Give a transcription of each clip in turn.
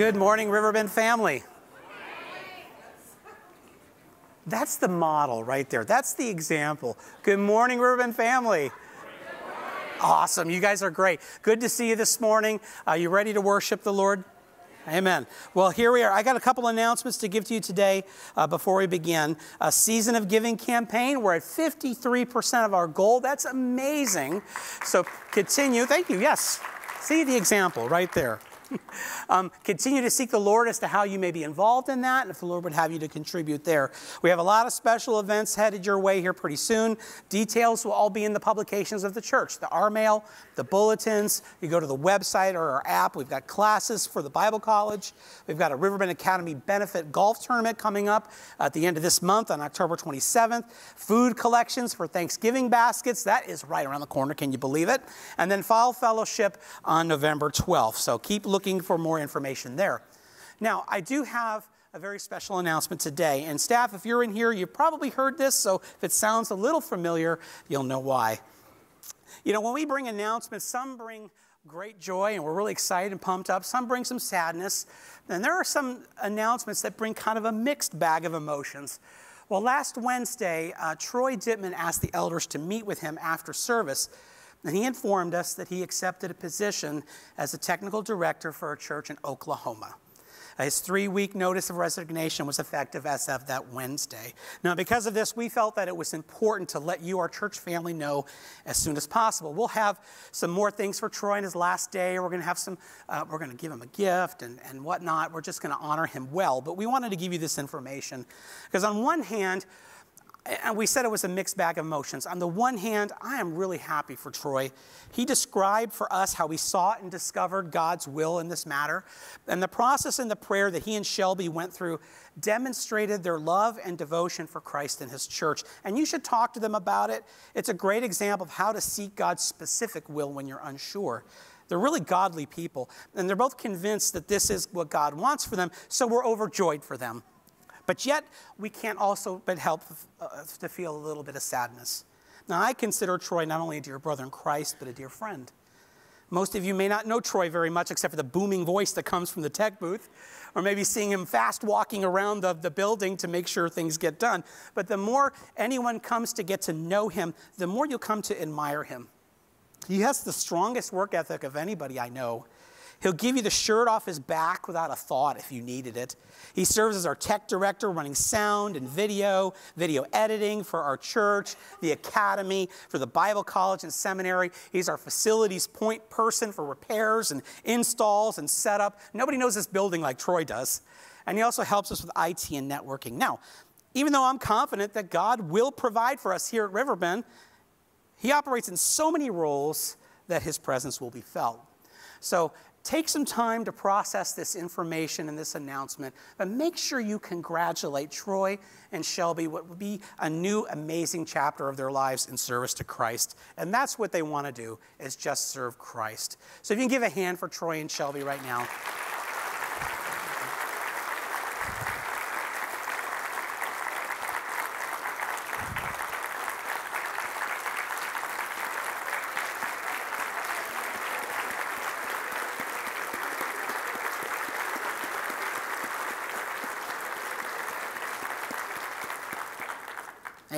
Good morning, Riverbend family. That's the model right there. That's the example. Good morning, Riverbend family. Awesome. You guys are great. Good to see you this morning. Are you ready to worship the Lord? Amen. Well, here we are. I got a couple announcements to give to you today uh, before we begin. A season of giving campaign. We're at 53% of our goal. That's amazing. So continue. Thank you. Yes. See the example right there. um, continue to seek the Lord as to how you may be involved in that and if the Lord would have you to contribute there. We have a lot of special events headed your way here pretty soon. Details will all be in the publications of the church the R mail, the bulletins. You go to the website or our app. We've got classes for the Bible College. We've got a Riverbend Academy benefit golf tournament coming up at the end of this month on October 27th. Food collections for Thanksgiving baskets. That is right around the corner. Can you believe it? And then Fall Fellowship on November 12th. So keep looking for more information there. Now, I do have a very special announcement today. And staff, if you're in here, you've probably heard this, so if it sounds a little familiar, you'll know why. You know, when we bring announcements, some bring great joy and we're really excited and pumped up. Some bring some sadness. And there are some announcements that bring kind of a mixed bag of emotions. Well, last Wednesday, uh, Troy Dittman asked the elders to meet with him after service and he informed us that he accepted a position as a technical director for a church in Oklahoma. His three week notice of resignation was effective as of that Wednesday. Now, because of this, we felt that it was important to let you, our church family, know as soon as possible. We'll have some more things for Troy on his last day. We're going to have some, uh, we're going to give him a gift and, and whatnot. We're just going to honor him well. But we wanted to give you this information because, on one hand, and we said it was a mixed bag of emotions. On the one hand, I am really happy for Troy. He described for us how he sought and discovered God's will in this matter. And the process and the prayer that he and Shelby went through demonstrated their love and devotion for Christ and his church. And you should talk to them about it. It's a great example of how to seek God's specific will when you're unsure. They're really godly people, and they're both convinced that this is what God wants for them, so we're overjoyed for them. But yet, we can't also but help uh, to feel a little bit of sadness. Now, I consider Troy not only a dear brother in Christ, but a dear friend. Most of you may not know Troy very much except for the booming voice that comes from the tech booth, or maybe seeing him fast walking around the, the building to make sure things get done. But the more anyone comes to get to know him, the more you'll come to admire him. He has the strongest work ethic of anybody I know. He'll give you the shirt off his back without a thought if you needed it. He serves as our tech director, running sound and video, video editing for our church, the academy, for the Bible college and seminary. He's our facilities point person for repairs and installs and setup. Nobody knows this building like Troy does. And he also helps us with IT and networking. Now, even though I'm confident that God will provide for us here at Riverbend, he operates in so many roles that his presence will be felt. So Take some time to process this information and this announcement, but make sure you congratulate Troy and Shelby, what would be a new amazing chapter of their lives in service to Christ. And that's what they want to do, is just serve Christ. So if you can give a hand for Troy and Shelby right now.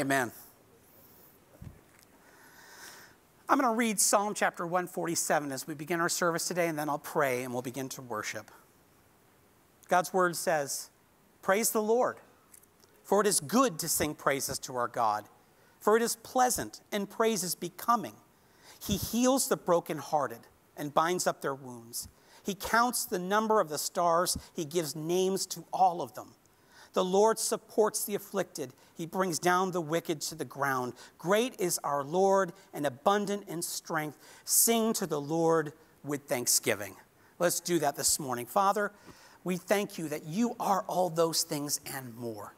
Amen. I'm going to read Psalm chapter 147 as we begin our service today, and then I'll pray and we'll begin to worship. God's word says, Praise the Lord, for it is good to sing praises to our God, for it is pleasant and praise is becoming. He heals the brokenhearted and binds up their wounds. He counts the number of the stars, He gives names to all of them. The Lord supports the afflicted. He brings down the wicked to the ground. Great is our Lord and abundant in strength. Sing to the Lord with thanksgiving. Let's do that this morning. Father, we thank you that you are all those things and more.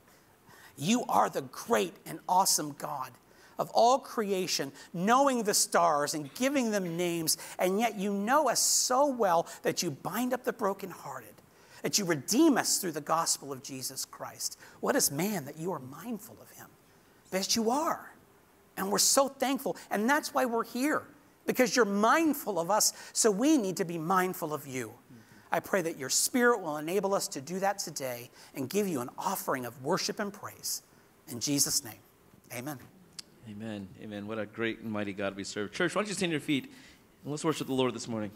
You are the great and awesome God of all creation, knowing the stars and giving them names, and yet you know us so well that you bind up the brokenhearted that you redeem us through the gospel of Jesus Christ. What is man that you are mindful of him? That you are. And we're so thankful. And that's why we're here, because you're mindful of us, so we need to be mindful of you. I pray that your Spirit will enable us to do that today and give you an offering of worship and praise. In Jesus' name, amen. Amen. Amen. What a great and mighty God we serve. Church, why don't you stand on your feet and let's worship the Lord this morning.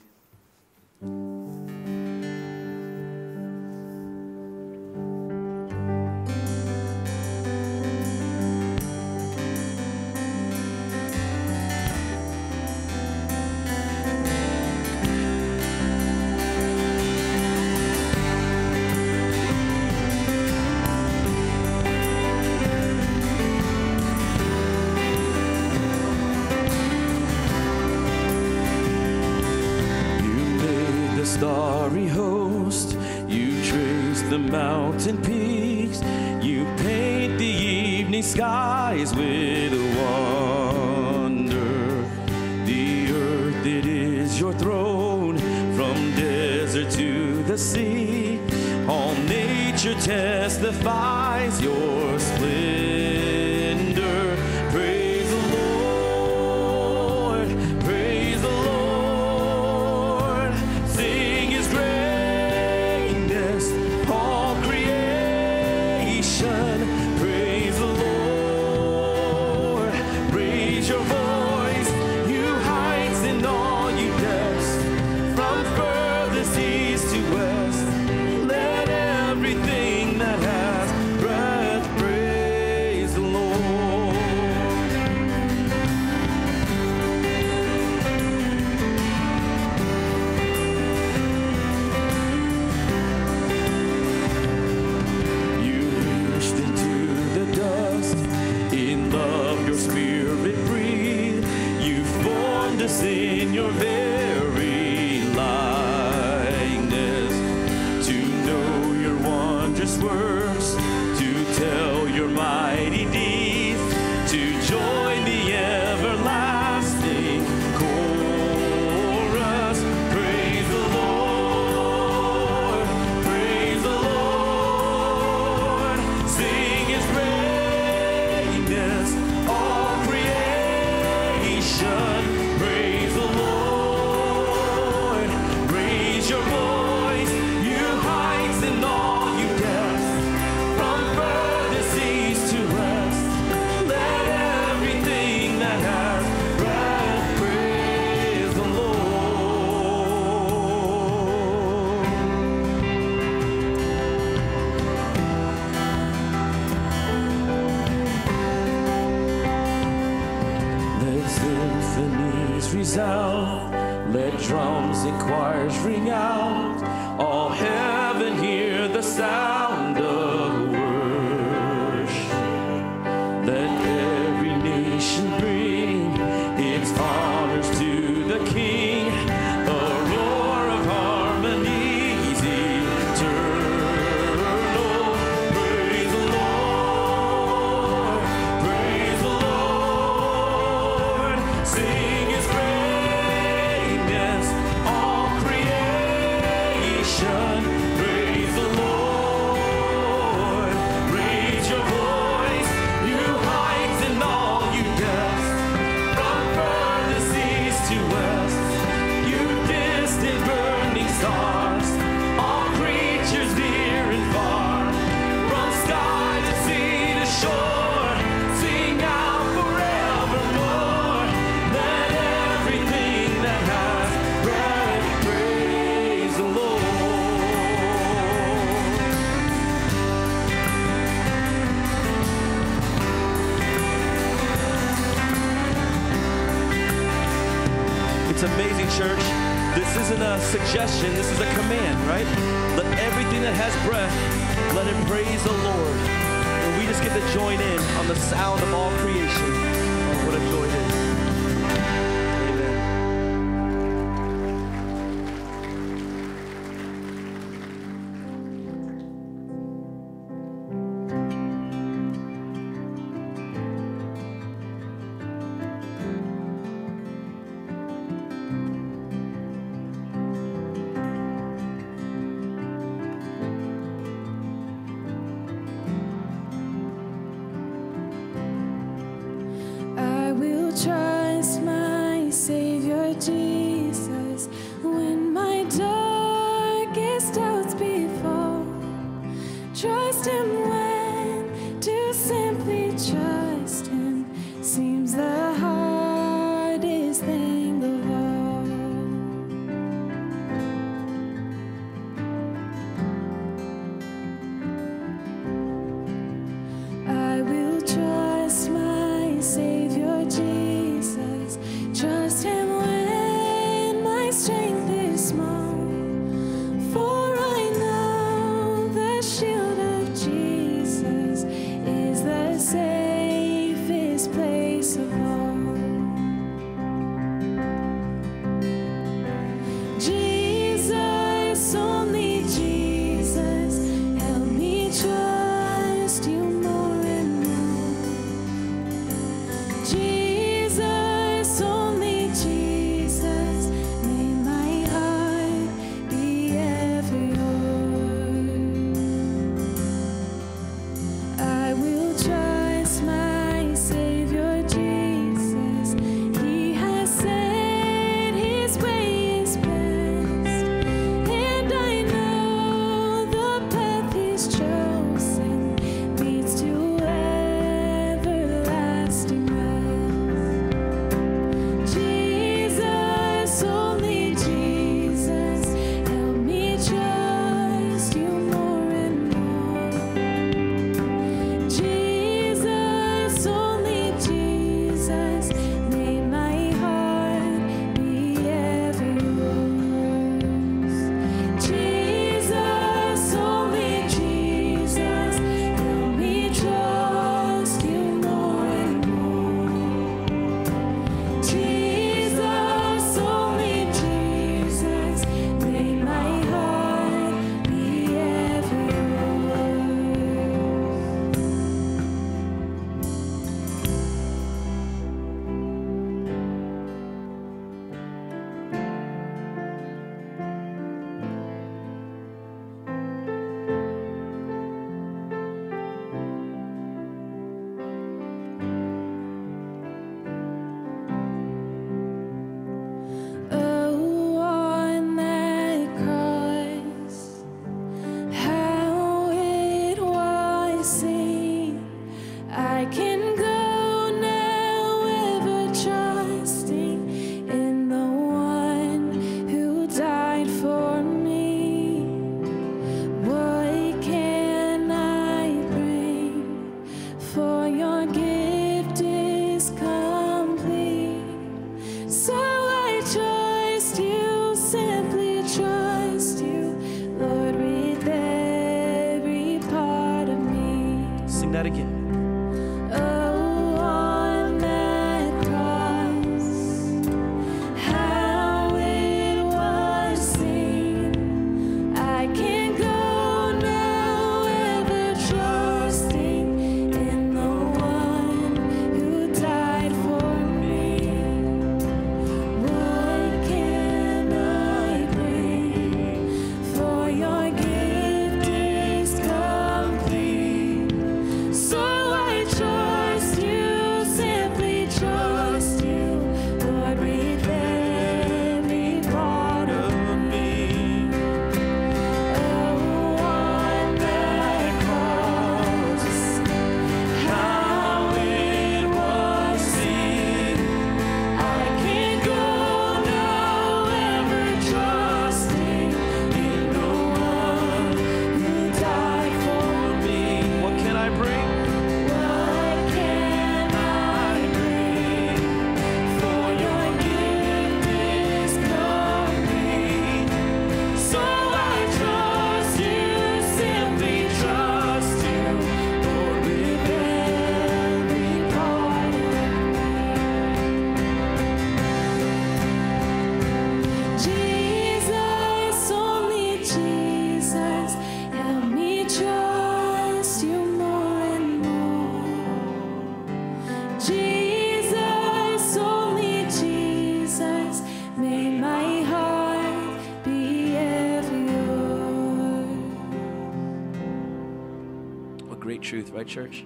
Right, church?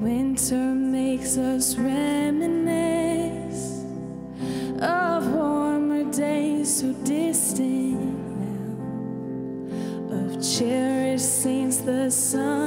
Winter makes us reminisce of warmer days so distant now, of cherished saints the sun.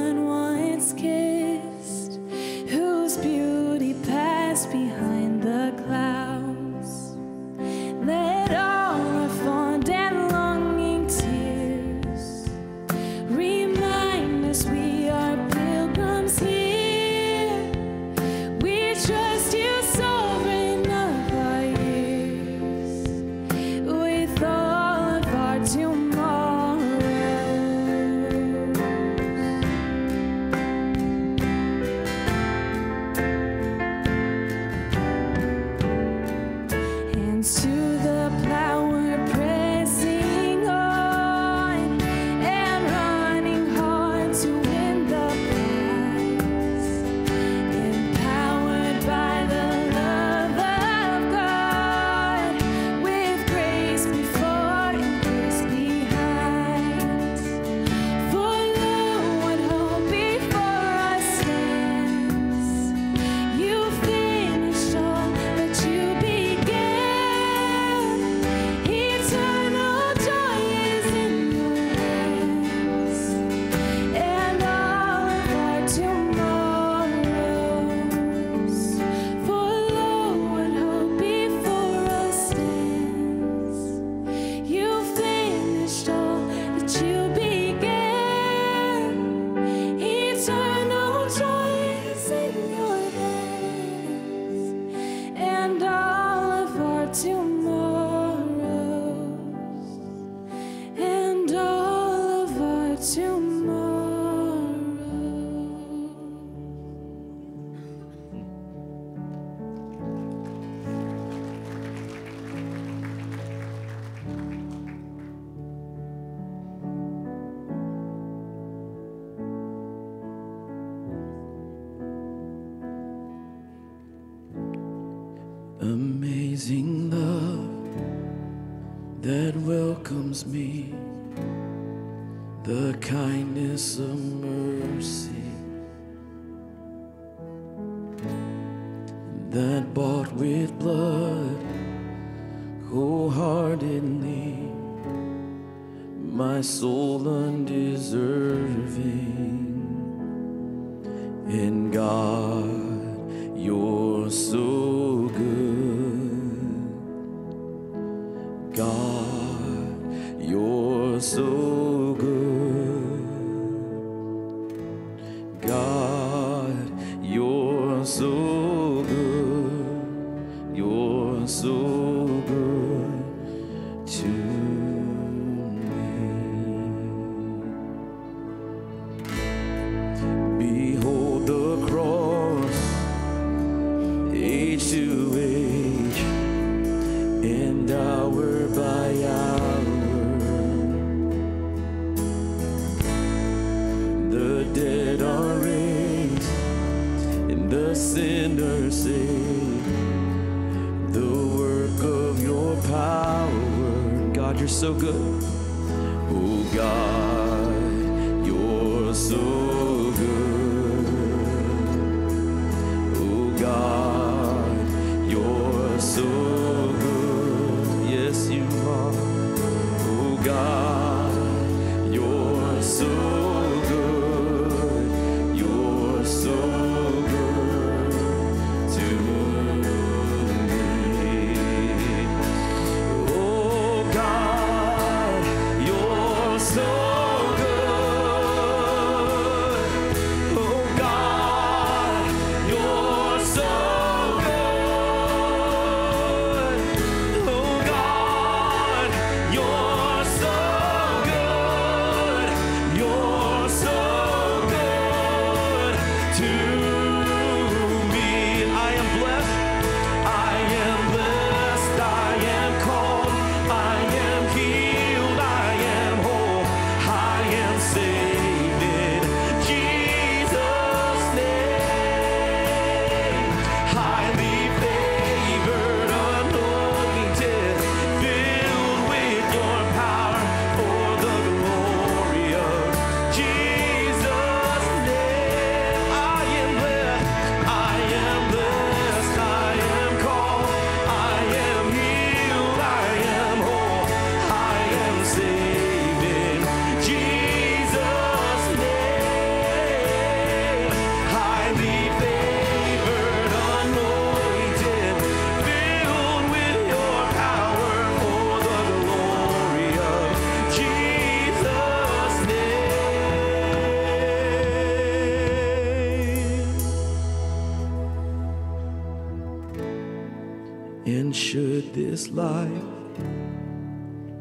Life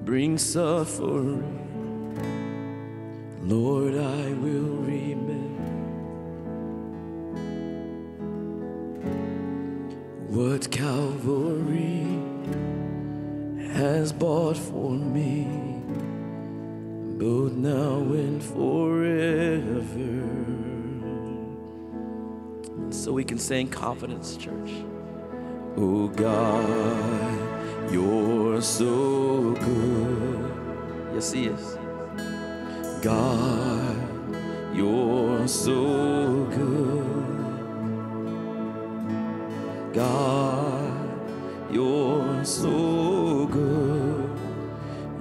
brings suffering, Lord, I will remember what Calvary has bought for me, both now and forever. So we can in confidence, church. Oh God, you're so good. Yes, He is. God, you're so good. God, you're so good.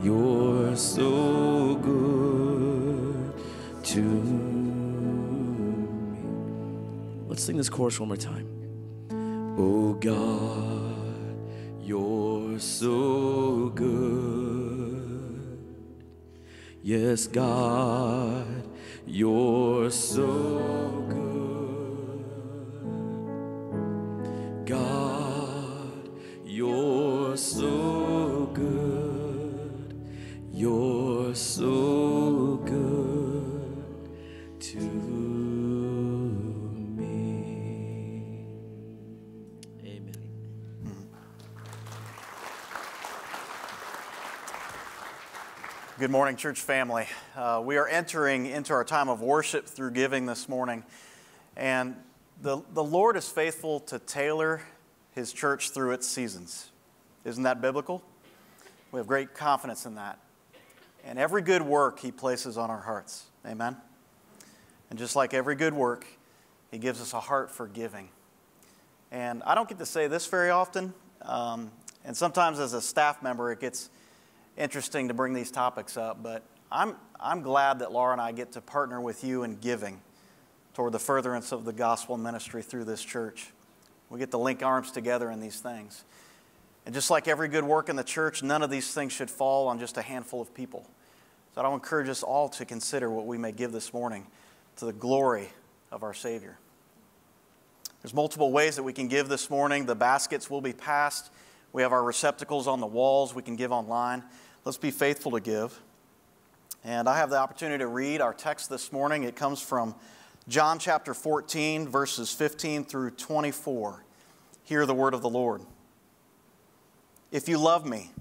You're so good to me. Let's sing this chorus one more time. Oh God, so good. Yes, God, you're so Good morning, church family. Uh, we are entering into our time of worship through giving this morning. And the, the Lord is faithful to tailor his church through its seasons. Isn't that biblical? We have great confidence in that. And every good work he places on our hearts. Amen? And just like every good work, he gives us a heart for giving. And I don't get to say this very often. Um, and sometimes as a staff member, it gets interesting to bring these topics up, but I'm, I'm glad that Laura and I get to partner with you in giving toward the furtherance of the gospel ministry through this church. We get to link arms together in these things. And just like every good work in the church, none of these things should fall on just a handful of people. So I to encourage us all to consider what we may give this morning to the glory of our Savior. There's multiple ways that we can give this morning. The baskets will be passed. We have our receptacles on the walls. We can give online. Let's be faithful to give. And I have the opportunity to read our text this morning. It comes from John chapter 14, verses 15 through 24. Hear the word of the Lord. If you love me,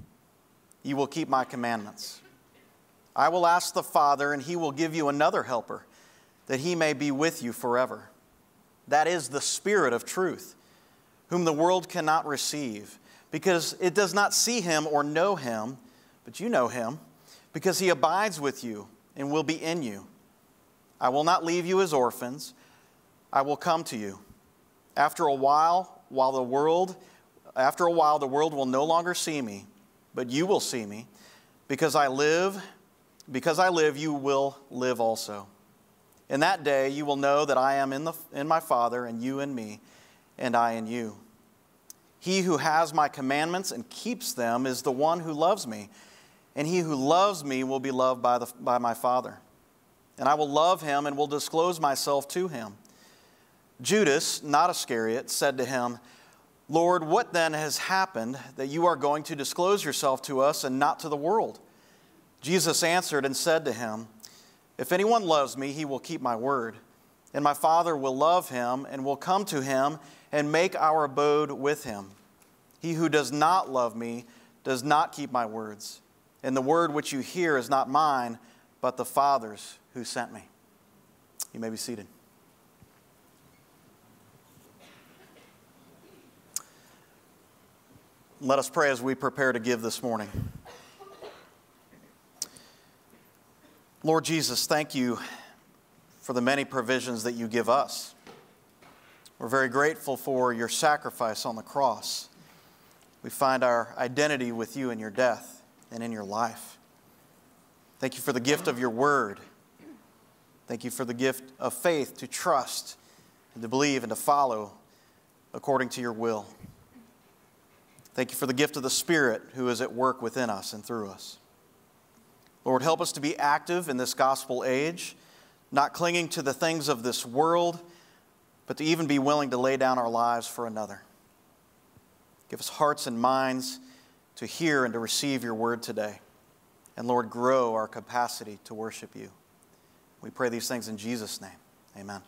you will keep my commandments. I will ask the Father, and he will give you another helper, that he may be with you forever. That is the Spirit of truth, whom the world cannot receive, because it does not see him or know him, but you know him, because he abides with you and will be in you. I will not leave you as orphans, I will come to you. After a while, while the world, after a while, the world will no longer see me, but you will see me. Because I live, because I live, you will live also. In that day, you will know that I am in, the, in my Father, and you in me, and I in you. He who has my commandments and keeps them is the one who loves me, and he who loves me will be loved by, the, by my Father. And I will love him and will disclose myself to him. Judas, not Iscariot, said to him, Lord, what then has happened that you are going to disclose yourself to us and not to the world? Jesus answered and said to him, If anyone loves me, he will keep my word, and my Father will love him and will come to him and make our abode with him. He who does not love me does not keep my words, and the word which you hear is not mine, but the Father's who sent me. You may be seated. Let us pray as we prepare to give this morning. Lord Jesus, thank you for the many provisions that you give us. We're very grateful for your sacrifice on the cross. We find our identity with you in your death and in your life. Thank you for the gift of your word. Thank you for the gift of faith to trust and to believe and to follow according to your will. Thank you for the gift of the Spirit who is at work within us and through us. Lord, help us to be active in this gospel age, not clinging to the things of this world, but to even be willing to lay down our lives for another. Give us hearts and minds to hear and to receive your word today. And Lord, grow our capacity to worship you. We pray these things in Jesus' name. Amen.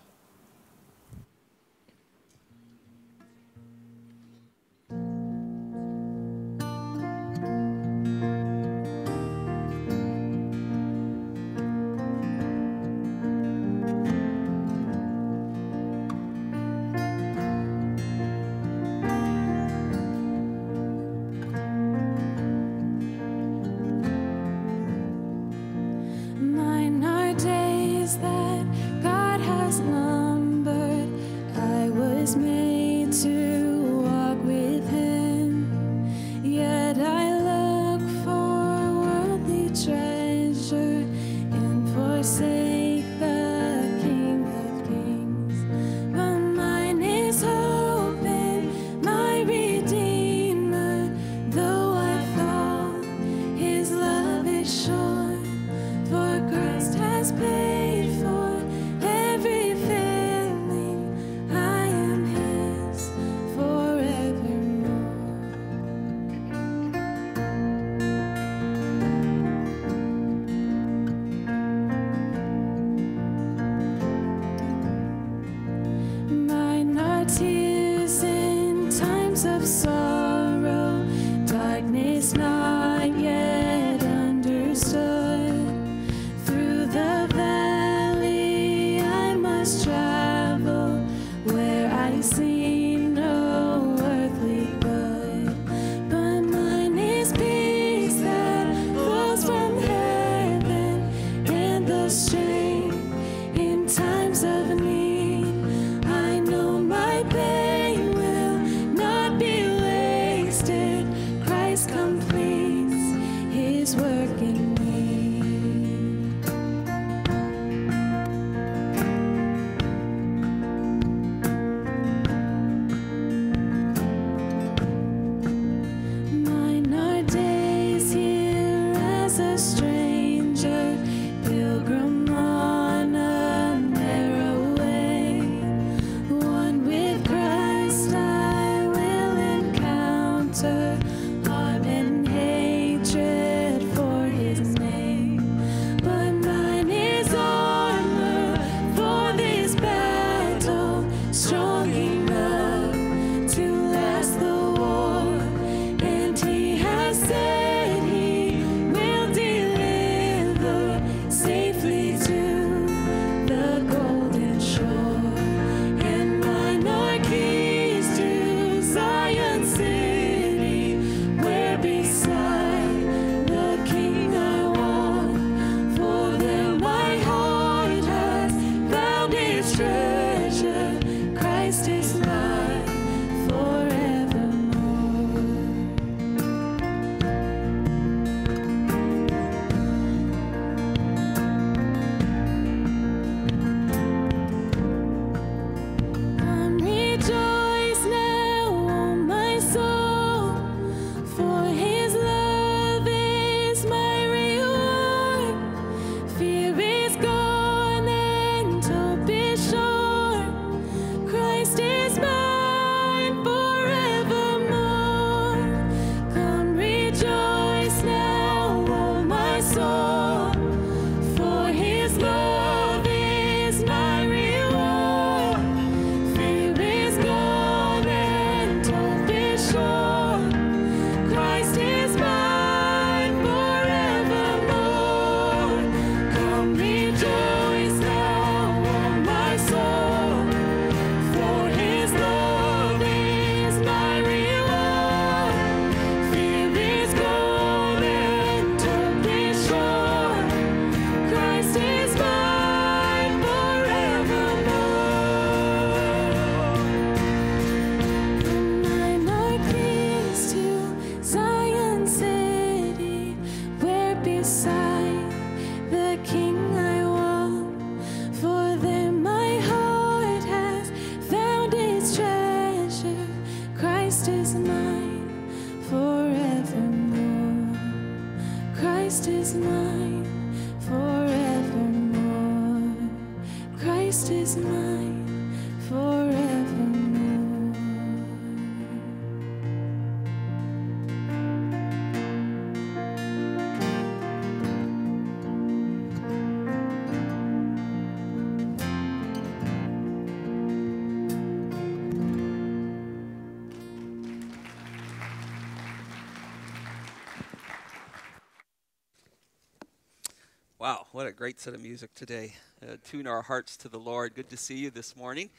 What a great set of music today. Uh, tune our hearts to the Lord. Good to see you this morning.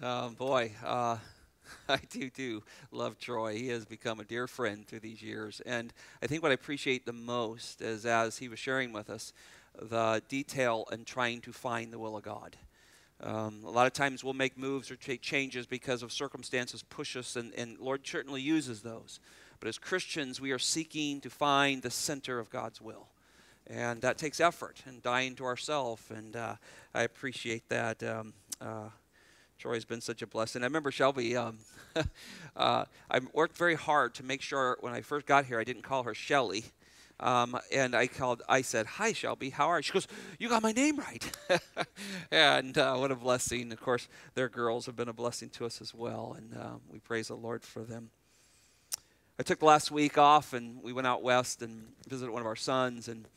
Um, boy, uh, I do do love Troy. He has become a dear friend through these years. And I think what I appreciate the most is as he was sharing with us the detail in trying to find the will of God. Um, a lot of times we'll make moves or take changes because of circumstances push us, and, and Lord certainly uses those. But as Christians, we are seeking to find the center of God's will and that takes effort and dying to ourselves. And uh, I appreciate that. Um, uh, Troy's been such a blessing. I remember Shelby. Um, uh, I worked very hard to make sure when I first got here, I didn't call her Shelly. Um, and I called. I said, "Hi, Shelby. How are you?" She goes, "You got my name right." and uh, what a blessing! Of course, their girls have been a blessing to us as well, and uh, we praise the Lord for them. I took the last week off, and we went out west and visited one of our sons, and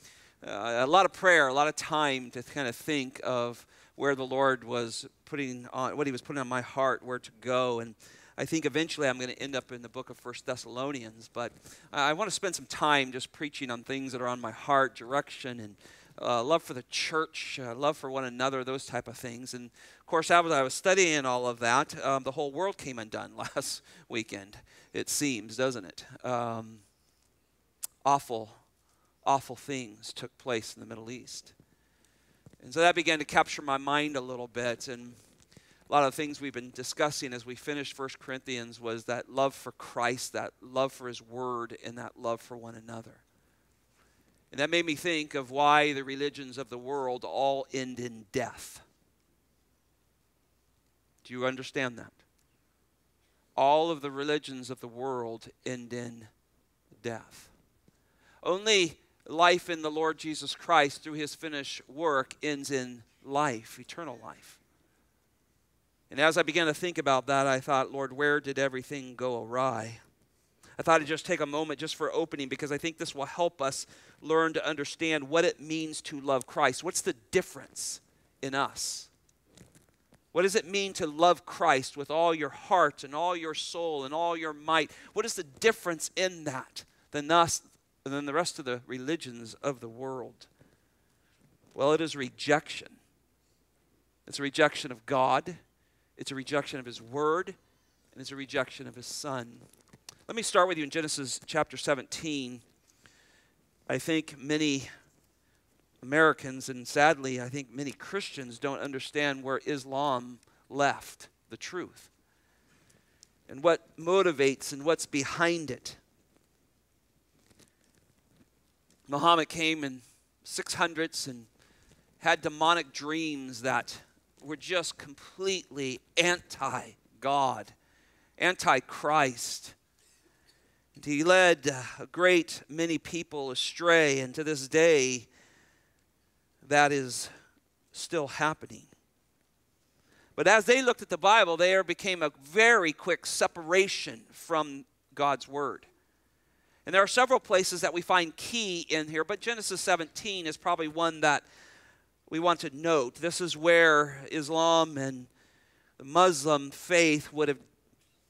a lot of prayer, a lot of time to kind of think of where the Lord was putting on, what He was putting on my heart, where to go. And I think eventually I'm going to end up in the book of First Thessalonians. But I want to spend some time just preaching on things that are on my heart, direction, and uh, love for the church, uh, love for one another, those type of things. And of course, as I was studying all of that, um, the whole world came undone last weekend. It seems, doesn't it? Um, awful awful things took place in the Middle East. And so that began to capture my mind a little bit. And a lot of things we've been discussing as we finished First Corinthians was that love for Christ, that love for His Word, and that love for one another. And that made me think of why the religions of the world all end in death. Do you understand that? All of the religions of the world end in death. Only life in the Lord Jesus Christ through his finished work ends in life, eternal life. And as I began to think about that, I thought, Lord, where did everything go awry? I thought I'd just take a moment just for opening because I think this will help us learn to understand what it means to love Christ. What's the difference in us? What does it mean to love Christ with all your heart and all your soul and all your might? What is the difference in that than us than the rest of the religions of the world? Well, it is rejection. It's a rejection of God, it's a rejection of His Word, and it's a rejection of His Son. Let me start with you in Genesis chapter 17. I think many Americans, and sadly, I think many Christians don't understand where Islam left the truth and what motivates and what's behind it. Muhammad came in 600s and had demonic dreams that were just completely anti God, anti Christ. And he led uh, a great many people astray, and to this day, that is still happening. But as they looked at the Bible, there became a very quick separation from God's Word. And there are several places that we find key in here, but Genesis 17 is probably one that we want to note. This is where Islam and the Muslim faith would have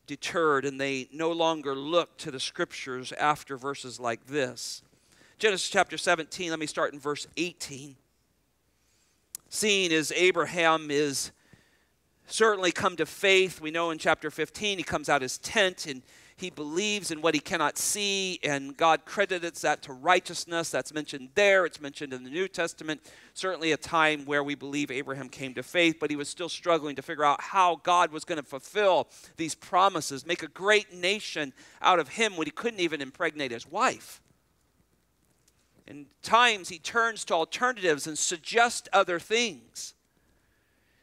deterred, and they no longer look to the scriptures after verses like this. Genesis chapter 17, let me start in verse 18. Seeing as Abraham is certainly come to faith, we know in chapter 15 he comes out his tent and he believes in what he cannot see, and God credits that to righteousness. That's mentioned there. It's mentioned in the New Testament. Certainly a time where we believe Abraham came to faith, but he was still struggling to figure out how God was going to fulfill these promises, make a great nation out of him when he couldn't even impregnate his wife. In times, he turns to alternatives and suggests other things.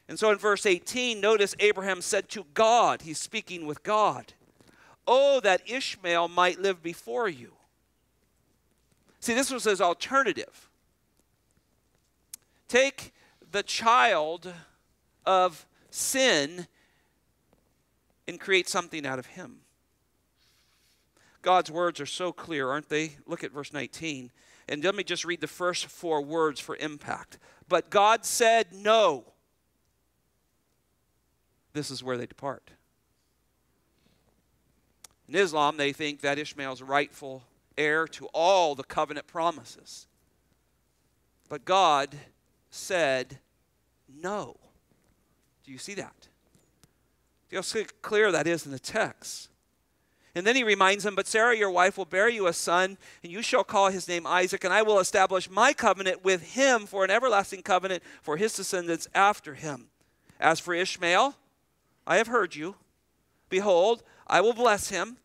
And so in verse 18, notice Abraham said to God, he's speaking with God. Oh, that Ishmael might live before you. See, this was his alternative. Take the child of sin and create something out of him. God's words are so clear, aren't they? Look at verse 19. And let me just read the first four words for impact. But God said no. This is where they depart. In Islam, they think that Ishmael's rightful heir to all the covenant promises. But God said no. Do you see that? Do you see how clear that is in the text? And then he reminds them, But Sarah, your wife, will bear you a son, and you shall call his name Isaac, and I will establish my covenant with him for an everlasting covenant for his descendants after him. As for Ishmael, I have heard you. Behold, I will bless him,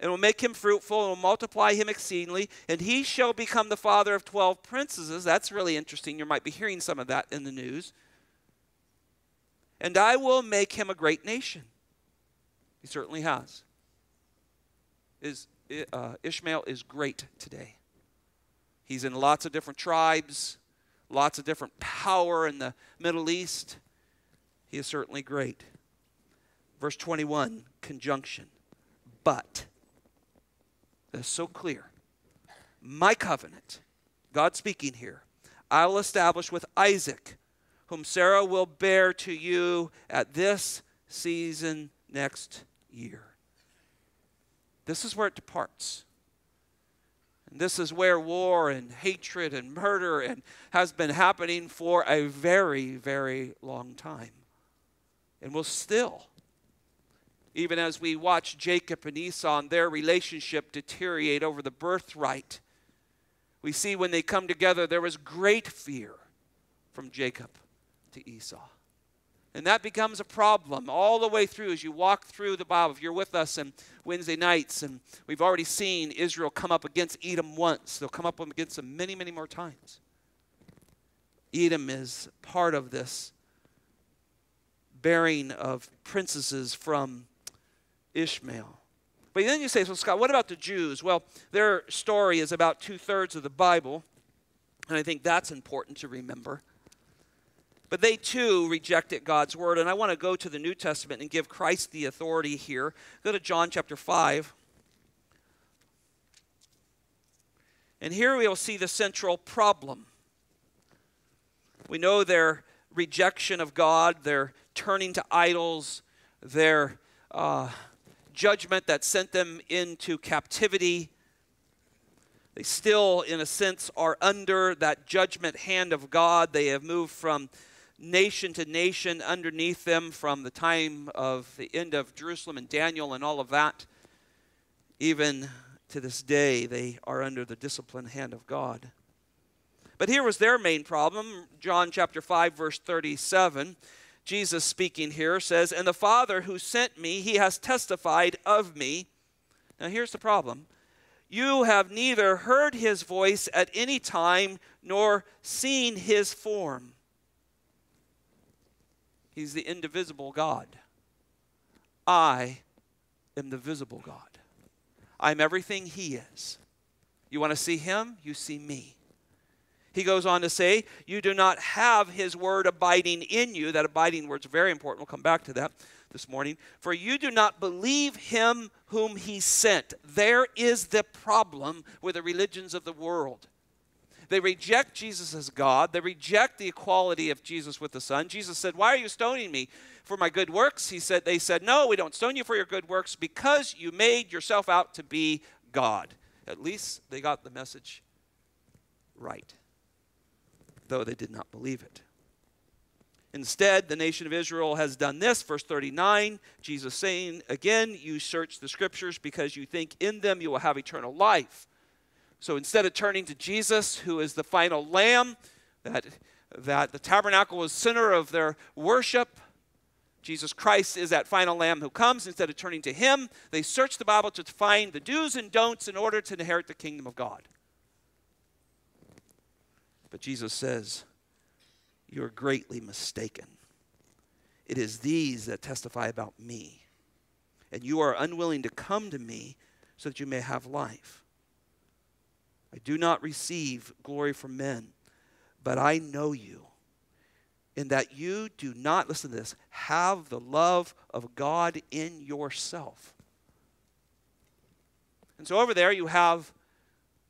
and will make him fruitful, and will multiply him exceedingly, and he shall become the father of twelve princesses. That's really interesting. You might be hearing some of that in the news. And I will make him a great nation. He certainly has is uh, Ishmael is great today. He's in lots of different tribes, lots of different power in the Middle East. He is certainly great. Verse 21, conjunction. But, that's so clear. My covenant, God speaking here, I will establish with Isaac, whom Sarah will bear to you at this season next year. This is where it departs. And this is where war and hatred and murder and has been happening for a very, very long time. And will still. Even as we watch Jacob and Esau and their relationship deteriorate over the birthright, we see when they come together, there was great fear from Jacob to Esau. And that becomes a problem all the way through as you walk through the Bible. If you're with us on Wednesday nights, and we've already seen Israel come up against Edom once, they'll come up against them many, many more times. Edom is part of this bearing of princesses from Ishmael. But then you say, so Scott, what about the Jews? Well, their story is about two thirds of the Bible, and I think that's important to remember. But they too rejected God's word. And I want to go to the New Testament and give Christ the authority here. Go to John chapter 5. And here we will see the central problem. We know their rejection of God, their turning to idols, their uh, judgment that sent them into captivity. They still, in a sense, are under that judgment hand of God. They have moved from nation to nation underneath them from the time of the end of Jerusalem and Daniel and all of that. Even to this day, they are under the disciplined hand of God. But here was their main problem. John chapter 5, verse 37. Jesus speaking here says, And the Father who sent me, he has testified of me. Now here's the problem. You have neither heard his voice at any time nor seen his form. He's the indivisible God. I am the visible God. I'm everything He is. You want to see Him? You see me. He goes on to say, You do not have His word abiding in you. That abiding word is very important. We'll come back to that this morning. For you do not believe Him whom He sent. There is the problem with the religions of the world. They reject Jesus as God. They reject the equality of Jesus with the Son. Jesus said, Why are you stoning me? For my good works? He said, They said, No, we don't stone you for your good works because you made yourself out to be God. At least they got the message right, though they did not believe it. Instead, the nation of Israel has done this. Verse 39, Jesus saying, Again, you search the scriptures because you think in them you will have eternal life. So instead of turning to Jesus, who is the final lamb, that, that the tabernacle was center of their worship, Jesus Christ is that final lamb who comes. Instead of turning to him, they search the Bible to find the do's and don'ts in order to inherit the kingdom of God. But Jesus says, You're greatly mistaken. It is these that testify about me. And you are unwilling to come to me so that you may have life. I do not receive glory from men, but I know you, in that you do not, listen to this, have the love of God in yourself. And so over there you have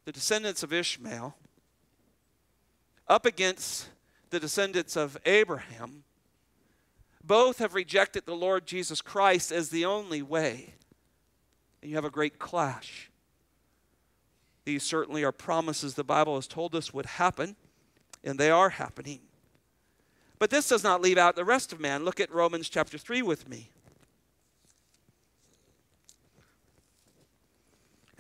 the descendants of Ishmael up against the descendants of Abraham. Both have rejected the Lord Jesus Christ as the only way. And you have a great clash. These certainly are promises the Bible has told us would happen, and they are happening. But this does not leave out the rest of man. Look at Romans chapter 3 with me.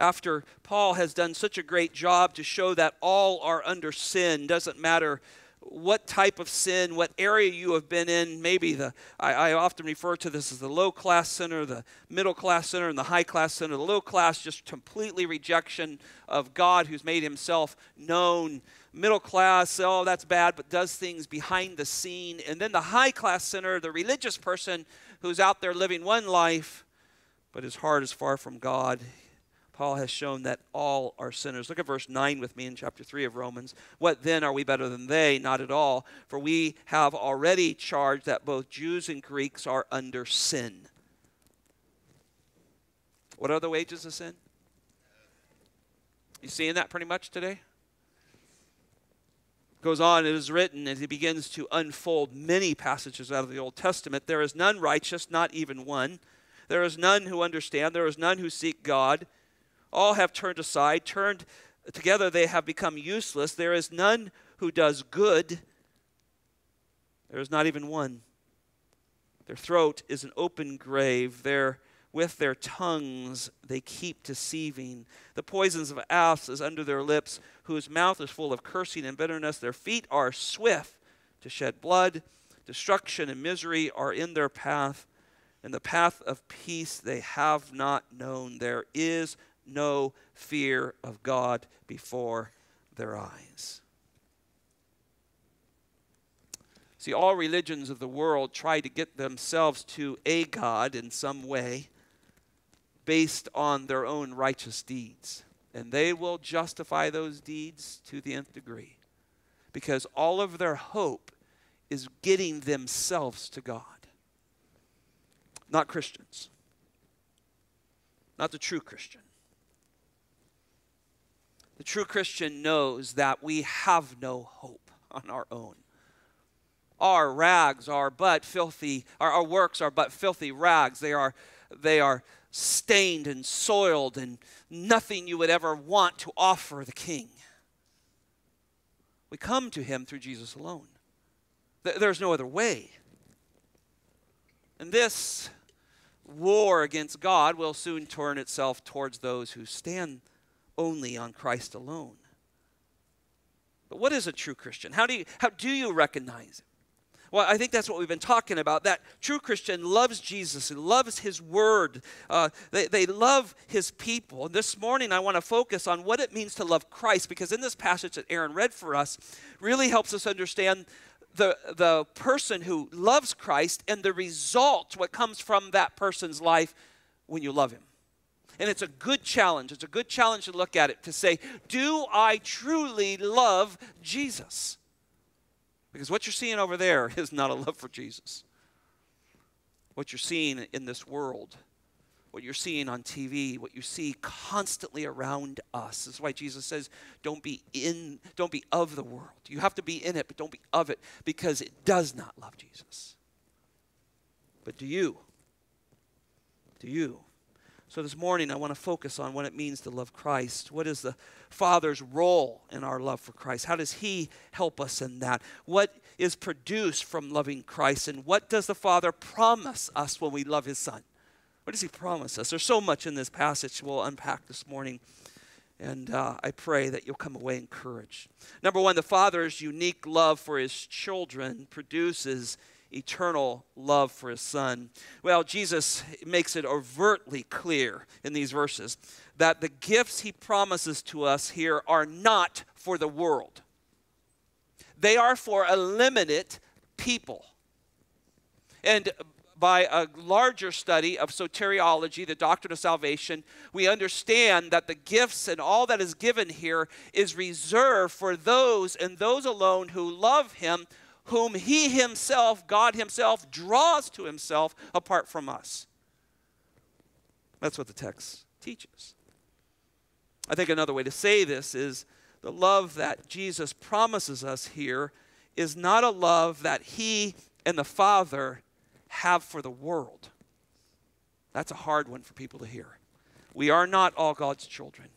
After Paul has done such a great job to show that all are under sin, doesn't matter what type of sin, what area you have been in. Maybe the, I, I, often refer to this as the low class sinner, the middle class sinner, and the high class sinner. The low class, just completely rejection of God who's made himself known. Middle class, oh, that's bad, but does things behind the scene. And then the high class sinner, the religious person who's out there living one life, but his heart is far from God. Paul has shown that all are sinners. Look at verse 9 with me in chapter 3 of Romans. What then are we better than they? Not at all. For we have already charged that both Jews and Greeks are under sin. What are the wages of sin? You seeing that pretty much today? Goes on, it is written, and he begins to unfold many passages out of the Old Testament. There is none righteous, not even one. There is none who understand. There is none who seek God. All have turned aside, turned together, they have become useless. There is none who does good. There is not even one. Their throat is an open grave. Their, with their tongues they keep deceiving. The poisons of asps is under their lips, whose mouth is full of cursing and bitterness. Their feet are swift to shed blood. Destruction and misery are in their path. And the path of peace they have not known. There is no fear of God before their eyes. See, all religions of the world try to get themselves to a God in some way based on their own righteous deeds. And they will justify those deeds to the nth degree because all of their hope is getting themselves to God. Not Christians, not the true Christian. The true Christian knows that we have no hope on our own. Our rags are but filthy, our, our works are but filthy rags. They are, they are stained and soiled and nothing you would ever want to offer the King. We come to Him through Jesus alone. There's no other way. And this war against God will soon turn itself towards those who stand only on Christ alone. But what is a true Christian? How do you, how do you recognize it? Well, I think that's what we've been talking about. That true Christian loves Jesus and loves His Word. Uh, they, they love His people. And this morning, I want to focus on what it means to love Christ because in this passage that Aaron read for us, really helps us understand the, the person who loves Christ and the result, what comes from that person's life when you love Him. And it's a good challenge. It's a good challenge to look at it to say, do I truly love Jesus? Because what you're seeing over there is not a love for Jesus. What you're seeing in this world, what you're seeing on TV, what you see constantly around us. This is why Jesus says, don't be in, don't be of the world. You have to be in it, but don't be of it, because it does not love Jesus. But do you? Do you? So this morning, I want to focus on what it means to love Christ. What is the Father's role in our love for Christ? How does He help us in that? What is produced from loving Christ? And what does the Father promise us when we love His Son? What does He promise us? There's so much in this passage we'll unpack this morning. And uh, I pray that you'll come away encouraged. Number one, the Father's unique love for His children produces eternal love for his son. Well, Jesus makes it overtly clear in these verses that the gifts he promises to us here are not for the world, they are for a limited people. And by a larger study of soteriology, the doctrine of salvation, we understand that the gifts and all that is given here is reserved for those and those alone who love Him, whom He Himself, God Himself, draws to Himself apart from us. That's what the text teaches. I think another way to say this is the love that Jesus promises us here is not a love that He and the Father have for the world. That's a hard one for people to hear. We are not all God's children.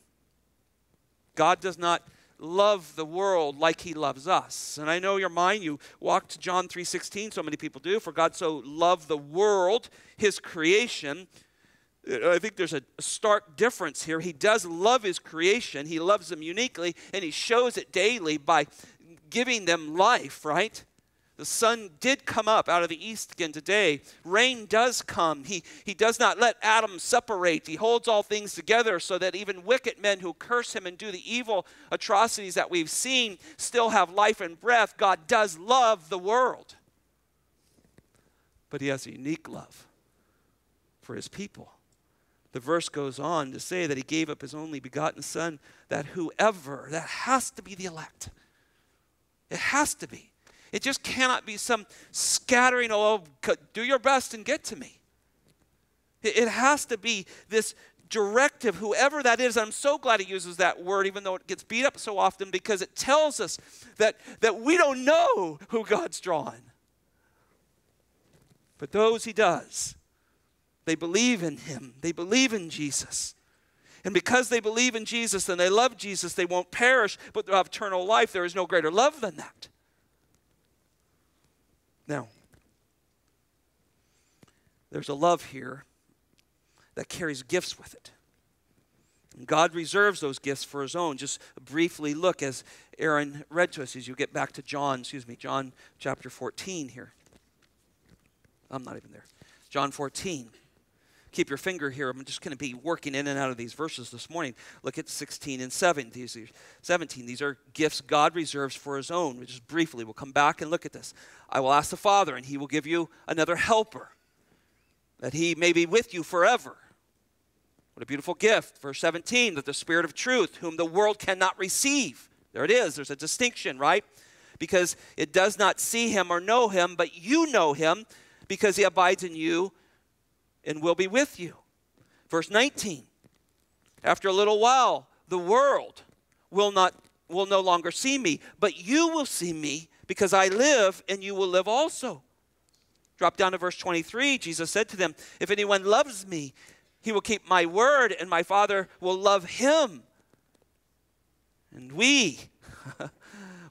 God does not love the world like he loves us. And I know your mind you walk to John 3:16 so many people do for God so loved the world his creation. Uh, I think there's a stark difference here. He does love his creation. He loves them uniquely and he shows it daily by giving them life, right? The sun did come up out of the east again today. Rain does come. He, he does not let atom separate. He holds all things together so that even wicked men who curse him and do the evil atrocities that we've seen still have life and breath. God does love the world. But he has a unique love for his people. The verse goes on to say that he gave up his only begotten son, that whoever, that has to be the elect. It has to be it just cannot be some scattering, oh, do your best and get to me. It has to be this directive, whoever that is. I'm so glad he uses that word, even though it gets beat up so often, because it tells us that, that we don't know who God's drawn. But those he does, they believe in him, they believe in Jesus. And because they believe in Jesus and they love Jesus, they won't perish, but they'll have eternal life. There is no greater love than that. Now, there's a love here that carries gifts with it. And God reserves those gifts for his own. Just briefly look as Aaron read to us as you get back to John, excuse me, John chapter 14 here. I'm not even there. John 14 keep your finger here. I'm just going to be working in and out of these verses this morning. Look at 16 and 17. These are 17. These are gifts God reserves for his own. Just briefly, we'll come back and look at this. I will ask the Father, and he will give you another helper, that he may be with you forever. What a beautiful gift. Verse 17, that the Spirit of truth, whom the world cannot receive. There it is. There's a distinction, right? Because it does not see him or know him, but you know him because he abides in you and will be with you. Verse 19. After a little while, the world will not will no longer see me, but you will see me because I live and you will live also. Drop down to verse 23. Jesus said to them, If anyone loves me, he will keep my word, and my Father will love him. And we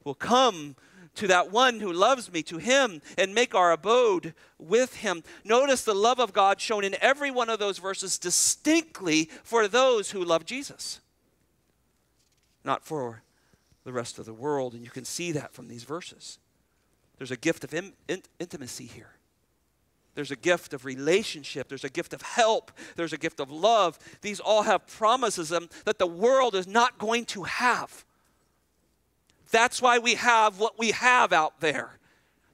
will come to that one who loves me, to him, and make our abode with him. Notice the love of God shown in every one of those verses distinctly for those who love Jesus, not for the rest of the world. And you can see that from these verses. There's a gift of in, in, intimacy here. There's a gift of relationship. There's a gift of help. There's a gift of love. These all have promises um, that the world is not going to have. That's why we have what we have out there.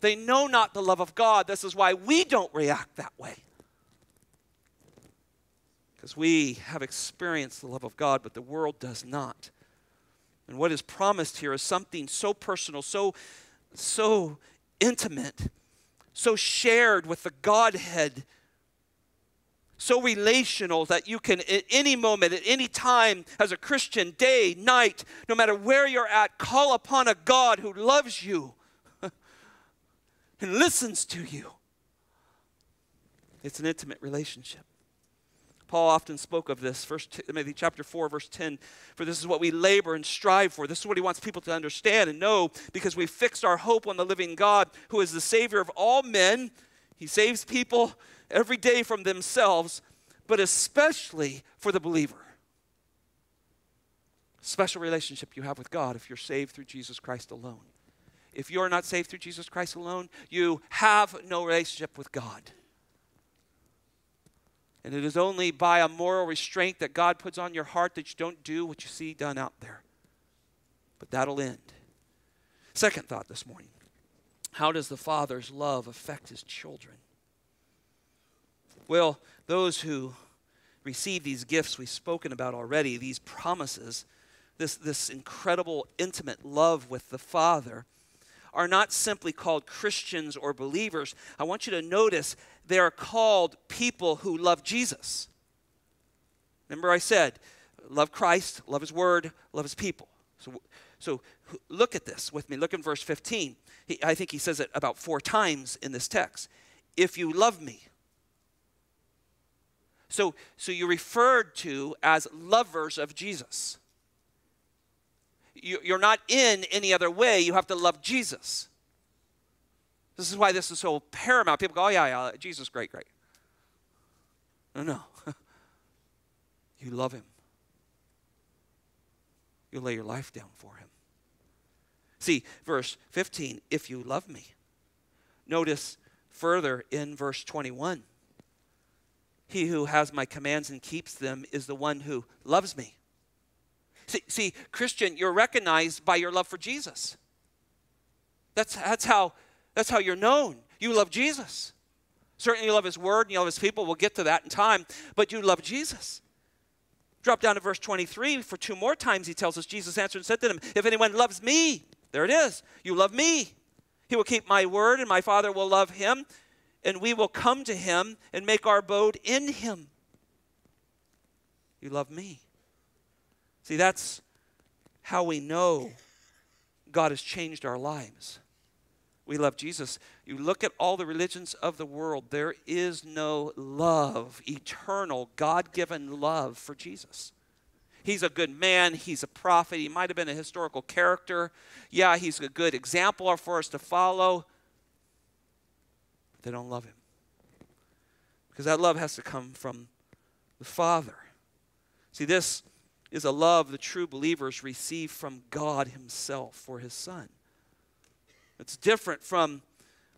They know not the love of God. This is why we don't react that way. Because we have experienced the love of God, but the world does not. And what is promised here is something so personal, so, so intimate, so shared with the Godhead so relational that you can, at any moment, at any time, as a Christian, day, night, no matter where you're at, call upon a God who loves you and listens to you. It's an intimate relationship. Paul often spoke of this, first Timothy chapter 4, verse 10. For this is what we labor and strive for. This is what he wants people to understand and know because we fixed our hope on the living God, who is the Savior of all men. He saves people every day from themselves, but especially for the believer. Special relationship you have with God if you're saved through Jesus Christ alone. If you're not saved through Jesus Christ alone, you have no relationship with God. And it is only by a moral restraint that God puts on your heart that you don't do what you see done out there. But that'll end. Second thought this morning How does the Father's love affect his children? Well, those who receive these gifts we've spoken about already, these promises, this, this incredible intimate love with the Father, are not simply called Christians or believers. I want you to notice they are called people who love Jesus. Remember, I said, love Christ, love His Word, love His people. So, so look at this with me. Look in verse 15. He, I think he says it about four times in this text. If you love me. So, so you're referred to as lovers of Jesus. You, you're not in any other way. You have to love Jesus. This is why this is so paramount. People go, oh, yeah, yeah, Jesus, great, great. No, no. you love him. You'll lay your life down for him. See, verse 15, if you love me. Notice further in verse 21 He who has my commands and keeps them is the one who loves me. See, see, Christian, you're recognized by your love for Jesus. That's, that's, how, that's how you're known. You love Jesus. Certainly, you love His Word and you love His people. We'll get to that in time. But you love Jesus. Drop down to verse 23. For two more times, he tells us Jesus answered and said to them, If anyone loves me, there it is, you love me. He will keep my word, and my Father will love him, and we will come to him and make our abode in him. You love me. See, that's how we know God has changed our lives. We love Jesus. You look at all the religions of the world, there is no love, eternal, God given love for Jesus. He's a good man. He's a prophet. He might have been a historical character. Yeah, he's a good example for us to follow. They don't love him. Because that love has to come from the Father. See, this is a love the true believers receive from God Himself for His Son. It's different from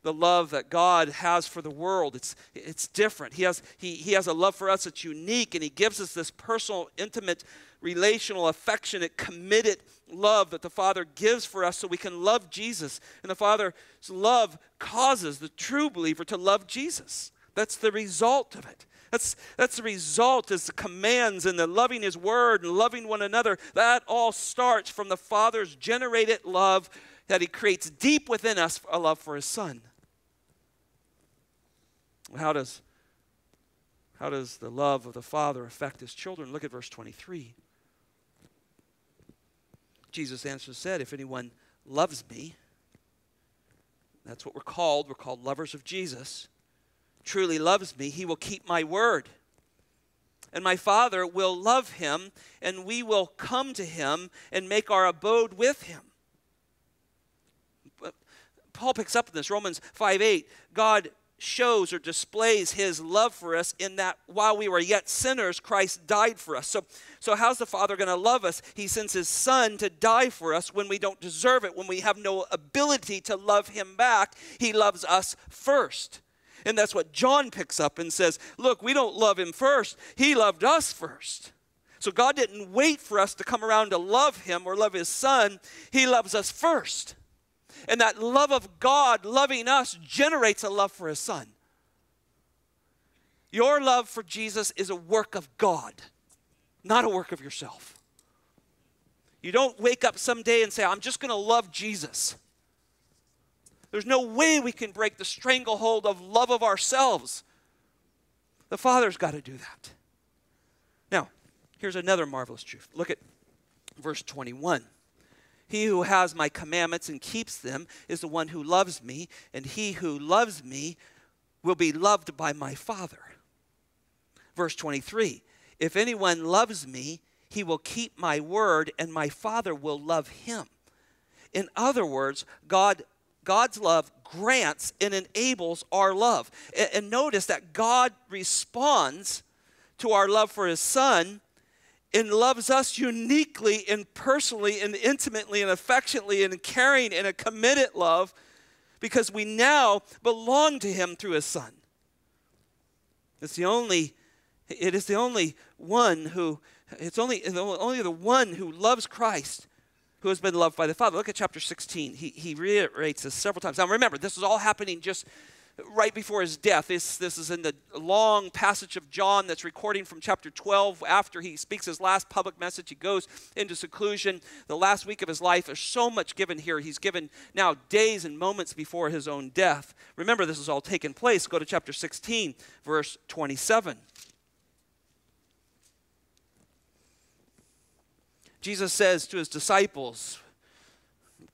the love that God has for the world. It's, it's different. He has, he, he has a love for us that's unique, and He gives us this personal, intimate, relational, affectionate, committed love that the Father gives for us so we can love Jesus. And the Father's love causes the true believer to love Jesus. That's the result of it. That's, that's the result is the commands and the loving his word and loving one another. That all starts from the Father's generated love that he creates deep within us a love for his son. How does, how does the love of the Father affect his children? Look at verse 23. Jesus answered said, If anyone loves me, that's what we're called. We're called lovers of Jesus truly loves me, he will keep my word. And my Father will love him, and we will come to him and make our abode with him. Paul picks up this, Romans 5 8. God shows or displays his love for us in that while we were yet sinners, Christ died for us. So, so how's the Father going to love us? He sends his Son to die for us when we don't deserve it, when we have no ability to love him back. He loves us first. And that's what John picks up and says, Look, we don't love him first, he loved us first. So God didn't wait for us to come around to love him or love his son, he loves us first. And that love of God loving us generates a love for his son. Your love for Jesus is a work of God, not a work of yourself. You don't wake up someday and say, I'm just going to love Jesus. There's no way we can break the stranglehold of love of ourselves. The Father's got to do that. Now, here's another marvelous truth. Look at verse 21. He who has my commandments and keeps them is the one who loves me, and he who loves me will be loved by my Father. Verse 23 If anyone loves me, he will keep my word, and my Father will love him. In other words, God God's love grants and enables our love. And, notice that God responds to our love for his son and loves us uniquely and personally and intimately and affectionately and caring in a committed love because we now belong to him through his son. It's the only it is the only one who it's only only the one who loves Christ who has been loved by the Father. Look at chapter 16. He, he reiterates this several times. Now remember, this is all happening just right before his death. This, this is in the long passage of John that's recording from chapter 12. After he speaks his last public message, he goes into seclusion. The last week of his life, there's so much given here. He's given now days and moments before his own death. Remember, this has all taken place. Go to chapter 16, verse 27. Jesus says to his disciples,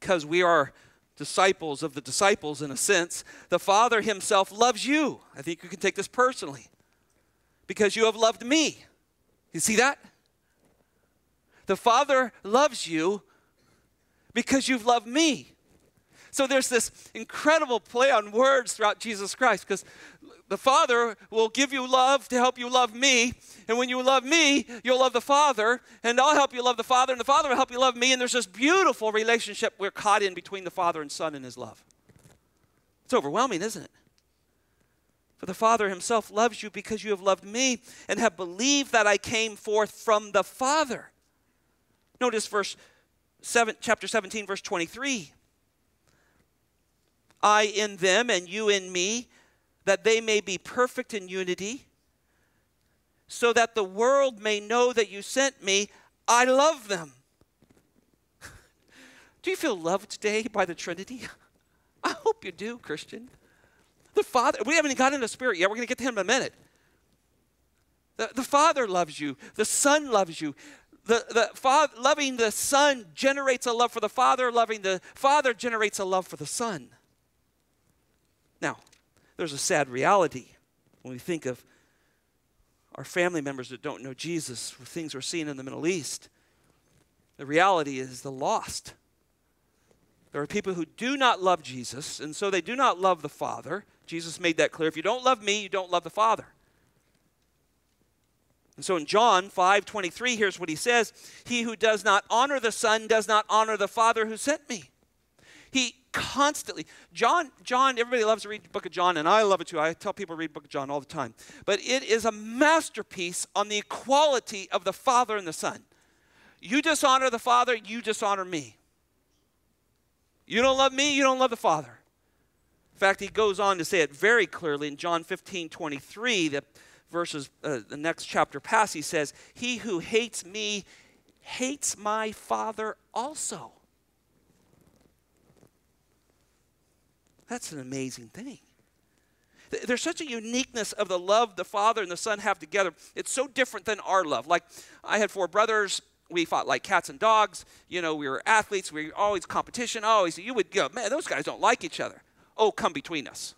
because we are disciples of the disciples in a sense, the Father himself loves you. I think you can take this personally because you have loved me. You see that? The Father loves you because you've loved me. So there's this incredible play on words throughout Jesus Christ because the Father will give you love to help you love me. And when you love me, you'll love the Father. And I'll help you love the Father. And the Father will help you love me. And there's this beautiful relationship we're caught in between the Father and Son in His love. It's overwhelming, isn't it? For the Father Himself loves you because you have loved me and have believed that I came forth from the Father. Notice verse 7, chapter 17, verse 23. I in them and you in me that they may be perfect in unity, so that the world may know that you sent me. I love them. do you feel loved today by the Trinity? I hope you do, Christian. The Father, we haven't gotten into spirit yet. We're going to get to him in a minute. The, the Father loves you, the Son loves you. The, the father, loving the Son generates a love for the Father, loving the Father generates a love for the Son. Now, there's a sad reality when we think of our family members that don't know Jesus, things we're seeing in the Middle East. The reality is the lost. There are people who do not love Jesus, and so they do not love the Father. Jesus made that clear. If you don't love me, you don't love the Father. And so in John 5 23, here's what he says He who does not honor the Son does not honor the Father who sent me. He constantly, John, John, everybody loves to read the book of John, and I love it too. I tell people to read book of John all the time. But it is a masterpiece on the equality of the Father and the Son. You dishonor the Father, you dishonor me. You don't love me, you don't love the Father. In fact, he goes on to say it very clearly in John 15 23, the verses, uh, the next chapter past, he says, He who hates me hates my Father also. That's an amazing thing. There's such a uniqueness of the love the Father and the Son have together. It's so different than our love. Like, I had four brothers. We fought like cats and dogs. You know, we were athletes. We were always competition. Always, you would go, man, those guys don't like each other. Oh, come between us.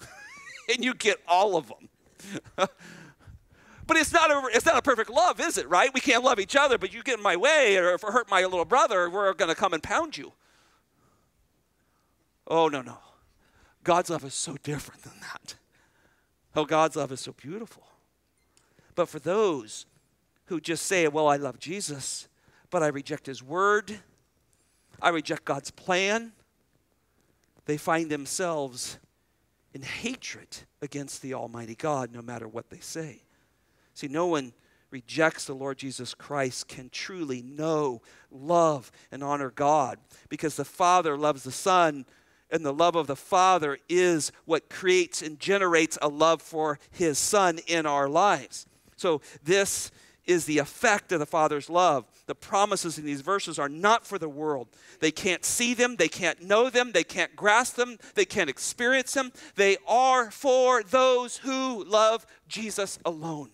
and you get all of them. but it's not, a, it's not a perfect love, is it, right? We can't love each other, but you get in my way or if I hurt my little brother, we're going to come and pound you. Oh, no, no. God's love is so different than that. Oh, God's love is so beautiful. But for those who just say, well, I love Jesus, but I reject his word, I reject God's plan, they find themselves in hatred against the Almighty God no matter what they say. See, no one rejects the Lord Jesus Christ can truly know, love, and honor God because the Father loves the Son and the love of the Father is what creates and generates a love for His Son in our lives. So, this is the effect of the Father's love. The promises in these verses are not for the world. They can't see them, they can't know them, they can't grasp them, they can't experience them. They are for those who love Jesus alone.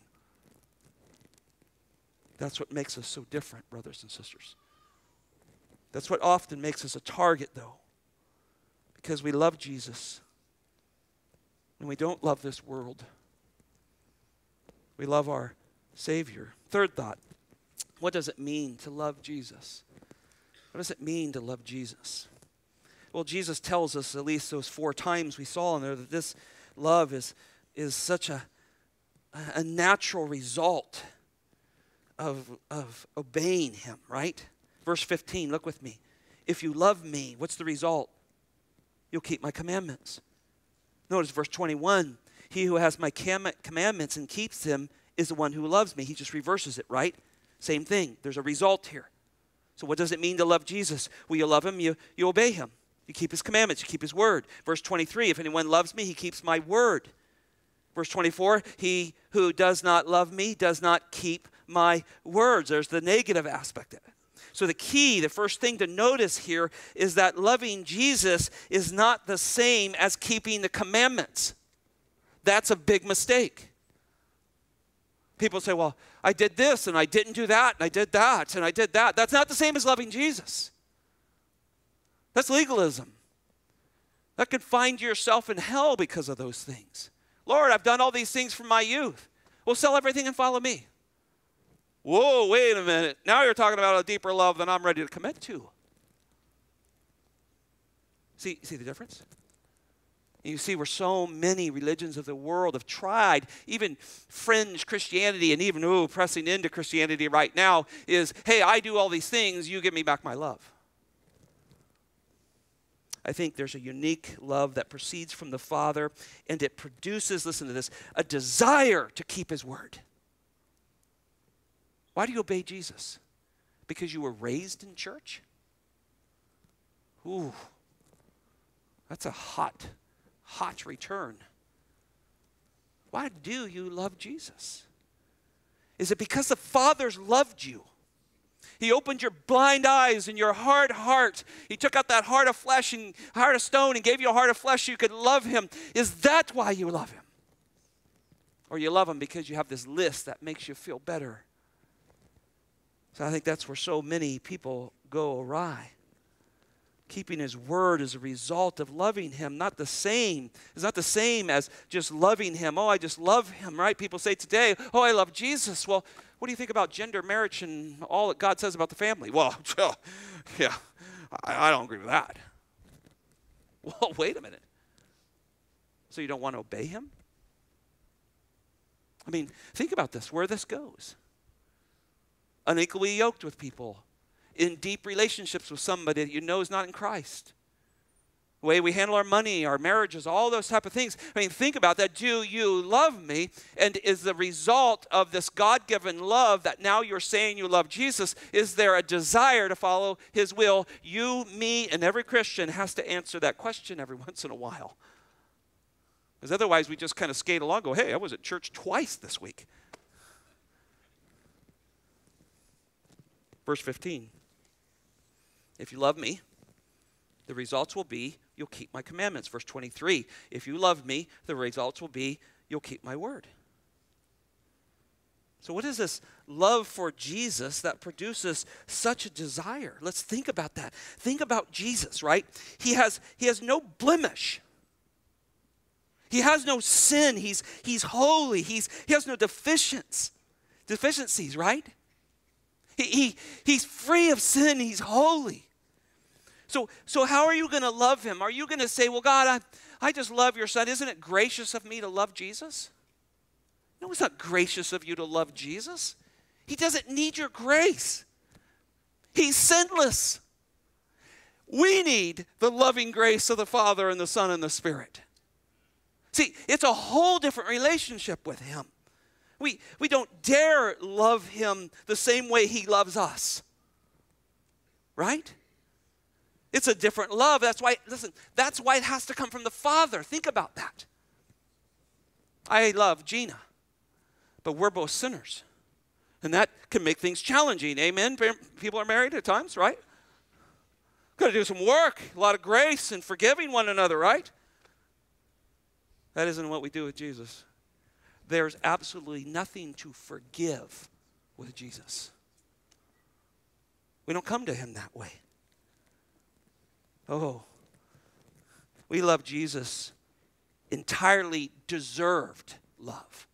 That's what makes us so different, brothers and sisters. That's what often makes us a target, though because we love Jesus and we don't love this world. We love our Savior. Third thought what does it mean to love Jesus? What does it mean to love Jesus? Well, Jesus tells us, at least those four times we saw in there, that this love is, is such a, a natural result of, of obeying Him, right? Verse 15, look with me. If you love me, what's the result? You'll keep my commandments. Notice verse 21 He who has my commandments and keeps them is the one who loves me. He just reverses it, right? Same thing. There's a result here. So, what does it mean to love Jesus? Well, you love him, you, you obey him. You keep his commandments, you keep his word. Verse 23 If anyone loves me, he keeps my word. Verse 24 He who does not love me does not keep my words. There's the negative aspect of it. So, the key, the first thing to notice here is that loving Jesus is not the same as keeping the commandments. That's a big mistake. People say, well, I did this and I didn't do that and I did that and I did that. That's not the same as loving Jesus. That's legalism. That could find yourself in hell because of those things. Lord, I've done all these things from my youth. Well, sell everything and follow me. Whoa, wait a minute. Now you're talking about a deeper love than I'm ready to commit to. See, see the difference? You see, where so many religions of the world have tried, even fringe Christianity, and even ooh, pressing into Christianity right now, is hey, I do all these things, you give me back my love. I think there's a unique love that proceeds from the Father, and it produces, listen to this, a desire to keep His word. Why do you obey Jesus? Because you were raised in church? Ooh, that's a hot, hot return. Why do you love Jesus? Is it because the Father's loved you? He opened your blind eyes and your hard heart. He took out that heart of flesh and heart of stone and gave you a heart of flesh so you could love him. Is that why you love him? Or you love him because you have this list that makes you feel better so I think that's where so many people go awry. Keeping his word is a result of loving him, not the same. It's not the same as just loving him. Oh, I just love him, right? People say today, oh, I love Jesus. Well, what do you think about gender, marriage, and all that God says about the family? Well, yeah, I, I don't agree with that. Well, wait a minute. So you don't want to obey him? I mean, think about this where this goes unequally yoked with people, in deep relationships with somebody that you know is not in Christ. The way we handle our money, our marriages, all those type of things. I mean, think about that. Do you love me? And is the result of this God given love that now you're saying you love Jesus, is there a desire to follow his will? You, me, and every Christian has to answer that question every once in a while. Because otherwise, we just kind of skate along, go, hey, I was at church twice this week. Verse 15 If you love me, the results will be you'll keep my commandments. Verse 23 If you love me, the results will be you'll keep my word. So, what is this love for Jesus that produces such a desire? Let's think about that. Think about Jesus, right? He has, he has no blemish. He has no sin. He's, he's holy. He's, he has no deficiencies, deficiencies, right? He, he, he's free of sin, he's holy. So, so how are you going to love him? Are you going to say, Well, God, I, I just love your son. Isn't it gracious of me to love Jesus? No, it's not gracious of you to love Jesus. He doesn't need your grace, he's sinless. We need the loving grace of the Father and the Son and the Spirit. See, it's a whole different relationship with Him. We, we don't dare love him the same way he loves us. Right? It's a different love. That's why, listen, that's why it has to come from the Father. Think about that. I love Gina, but we're both sinners. And that can make things challenging. Amen? People are married at times, right? Got to do some work, a lot of grace and forgiving one another, right? That isn't what we do with Jesus there's absolutely nothing to forgive with Jesus. We don't come to him that way. Oh, we love Jesus entirely deserved love.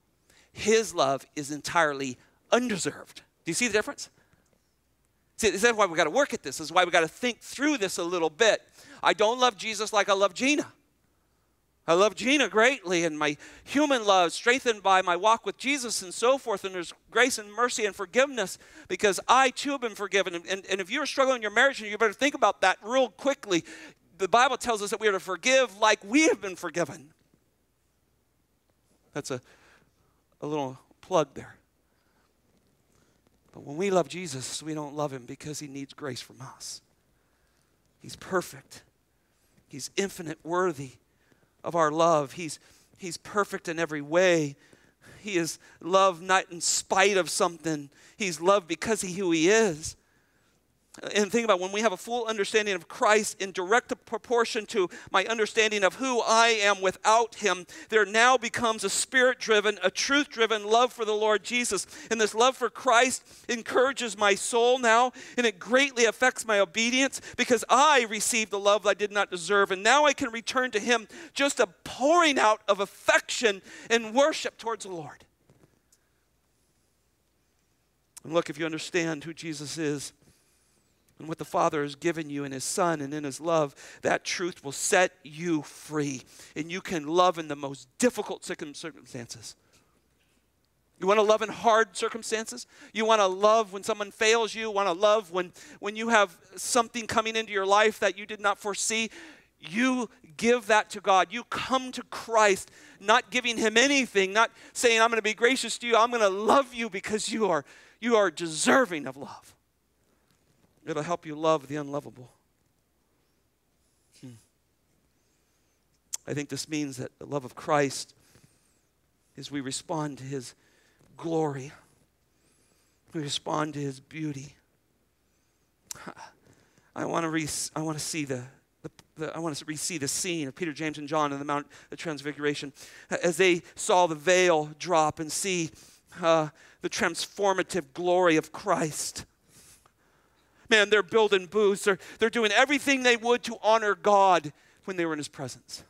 His love is entirely undeserved. Do you see the difference? See, is why we got to work at this. This is why we got to think through this a little bit. I don't love Jesus like I love Gina. I love Gina greatly, and my human love strengthened by my walk with Jesus and so forth. And there's grace and mercy and forgiveness because I too have been forgiven. And, and, and if you're struggling in your marriage, you better think about that real quickly. The Bible tells us that we are to forgive like we have been forgiven. That's a, a little plug there. But when we love Jesus, we don't love him because he needs grace from us. He's perfect. He's infinite worthy of our love. He's, he's perfect in every way. He is love not in spite of something. He's love because he who he is. And think about when we have a full understanding of Christ in direct proportion to my understanding of who I am without Him, there now becomes a spirit driven, a truth driven love for the Lord Jesus. And this love for Christ encourages my soul now, and it greatly affects my obedience because I received the love I did not deserve. And now I can return to Him just a pouring out of affection and worship towards the Lord. And look, if you understand who Jesus is, and what the Father has given you in His Son and in His love, that truth will set you free. And you can love in the most difficult circumstances. You want to love in hard circumstances? You want to love when someone fails you? Want to love when, when you have something coming into your life that you did not foresee? You give that to God. You come to Christ, not giving Him anything, not saying, I'm going to be gracious to you. I'm going to love you because you are, you are deserving of love. It'll help you love the unlovable. Hmm. I think this means that the love of Christ is we respond to his glory, we respond to his beauty. I want to re- I want to see the, the, I want to see the scene of Peter, James, and John in the Mount of Transfiguration as they saw the veil drop and see uh, the transformative glory of Christ man, they're building booths. They're, they're doing everything they would to honor God when they were in His presence.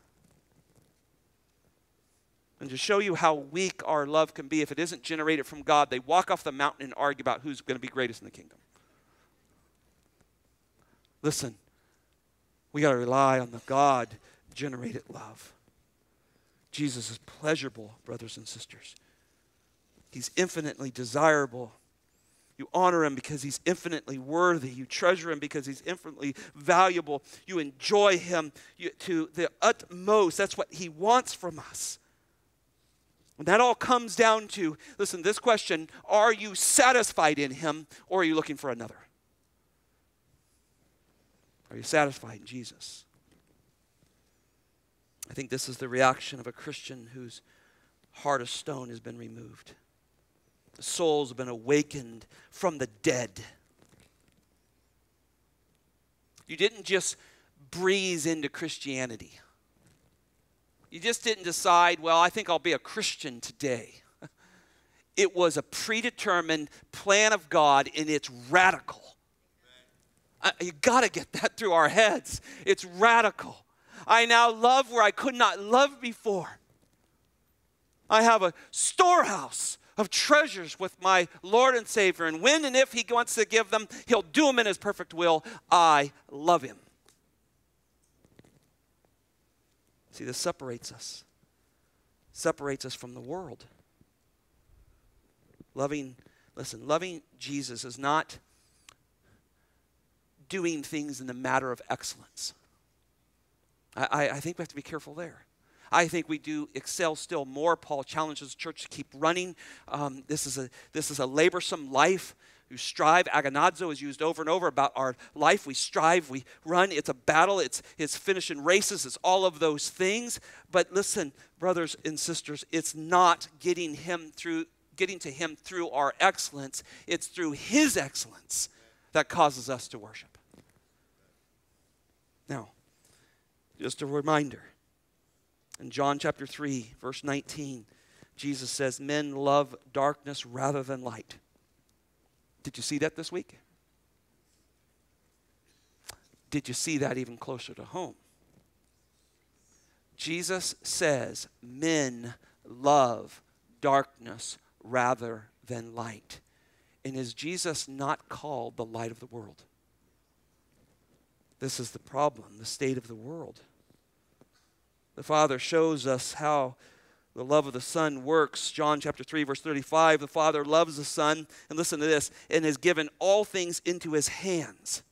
And to show you how weak our love can be if it isn't generated from God, they walk off the mountain and argue about who's going to be greatest in the kingdom. Listen, we got to rely on the God generated love. Jesus is pleasurable, brothers and sisters. He's infinitely desirable. You honor him because he's infinitely worthy. You treasure him because he's infinitely valuable. You enjoy him to the utmost. That's what he wants from us. And that all comes down to listen, this question are you satisfied in him or are you looking for another? Are you satisfied in Jesus? I think this is the reaction of a Christian whose heart of stone has been removed souls have been awakened from the dead. You didn't just breeze into Christianity. You just didn't decide, well, I think I'll be a Christian today. It was a predetermined plan of God, and it's radical. Uh, you got to get that through our heads. It's radical. I now love where I could not love before. I have a storehouse of treasures with my Lord and Savior. And when and if He wants to give them, He'll do them in His perfect will. I love Him. See, this separates us, separates us from the world. Loving, listen, loving Jesus is not doing things in the matter of excellence. I, I, think we have to be careful there. I think we do excel still more. Paul challenges the church to keep running. Um, this, is a, this is a laborsome life. You strive. Agonizo is used over and over about our life. We strive, we run. It's a battle. It's, it's finishing races. It's all of those things. But listen, brothers and sisters, it's not getting him through getting to him through our excellence. It's through his excellence that causes us to worship. Now, just a reminder in John chapter 3, verse 19, Jesus says, Men love darkness rather than light. Did you see that this week? Did you see that even closer to home? Jesus says, Men love darkness rather than light. And is Jesus not called the light of the world? This is the problem, the state of the world. The Father shows us how the love of the Son works. John chapter 3, verse 35. The Father loves the Son, and listen to this, and has given all things into his hands.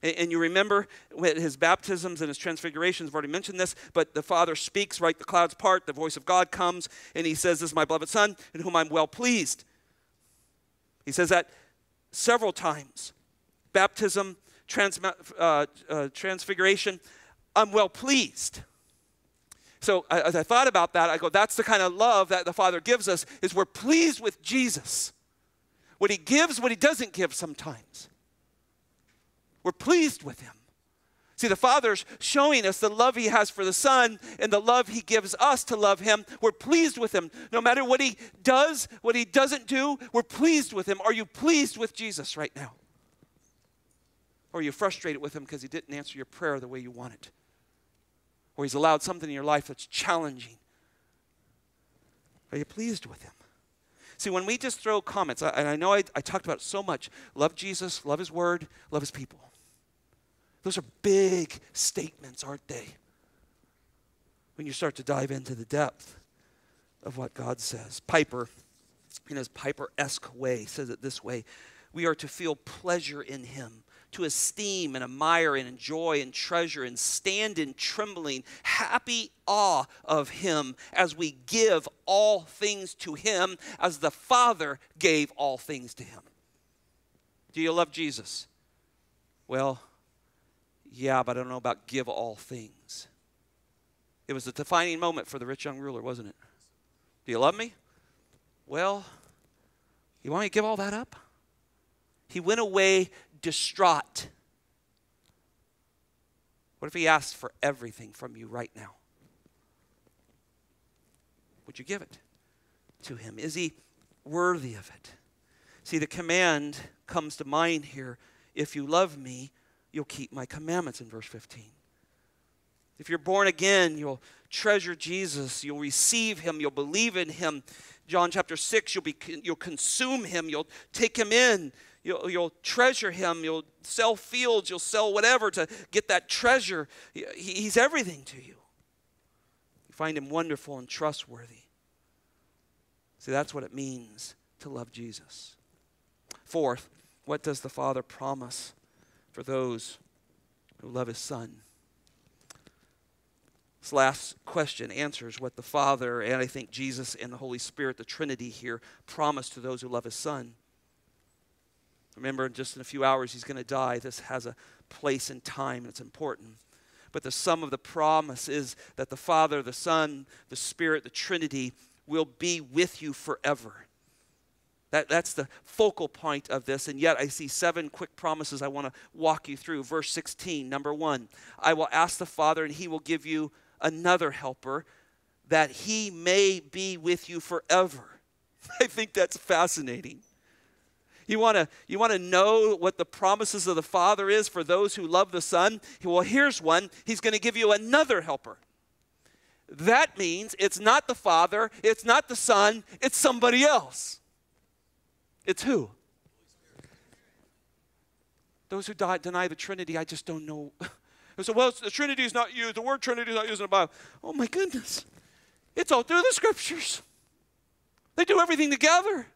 And you remember with his baptisms and his transfigurations, I've already mentioned this, but the Father speaks, right? The clouds part, the voice of God comes, and he says, This is my beloved Son, in whom I'm well pleased. He says that several times. Baptism, trans, uh, uh, transfiguration, I'm well pleased. So as I thought about that, I go, that's the kind of love that the Father gives us, is we're pleased with Jesus. What he gives, what he doesn't give sometimes. We're pleased with him. See, the Father's showing us the love He has for the Son and the love He gives us to love Him. We're pleased with Him. No matter what He does, what He doesn't do, we're pleased with Him. Are you pleased with Jesus right now? Or are you frustrated with Him because He didn't answer your prayer the way you wanted? Or He's allowed something in your life that's challenging? Are you pleased with Him? See, when we just throw comments, and I know I, I talked about so much love Jesus, love His Word, love His people. Those are big statements, aren't they? When you start to dive into the depth of what God says. Piper, in his Piper esque way, says it this way We are to feel pleasure in him, to esteem and admire and enjoy and treasure and stand in trembling, happy awe of him as we give all things to him as the Father gave all things to him. Do you love Jesus? Well, yeah, but I don't know about give all things. It was a defining moment for the rich young ruler, wasn't it? Do you love me? Well, you want me to give all that up? He went away distraught. What if he asked for everything from you right now? Would you give it to him? Is he worthy of it? See, the command comes to mind here if you love me, you'll keep my commandments in verse 15. If you're born again, you'll treasure Jesus, you'll receive him, you'll believe in him. John chapter 6, you'll, be, you'll consume him, you'll take him in, you'll, you'll treasure him, you'll sell fields, you'll sell whatever to get that treasure. He, he's everything to you. You find him wonderful and trustworthy. See, that's what it means to love Jesus. Fourth, what does the Father promise? for those who love his son. This last question answers what the Father and I think Jesus and the Holy Spirit, the Trinity here, promise to those who love his son. Remember, just in a few hours, he's going to die. This has a place and time, and it's important. But the sum of the promise is that the Father, the Son, the Spirit, the Trinity will be with you forever. That, that's the focal point of this. And yet, I see seven quick promises I want to walk you through. Verse 16, number one I will ask the Father, and he will give you another helper, that he may be with you forever. I think that's fascinating. You want to you want to know what the promises of the Father is for those who love the Son? Well, here's one. He's going to give you another helper. That means it's not the Father, it's not the Son, it's somebody else. It's who? Those who die, deny the Trinity, I just don't know. so, well, the Trinity is not used. The word Trinity is not used in the Bible. Oh my goodness. It's all through the scriptures. They do everything together.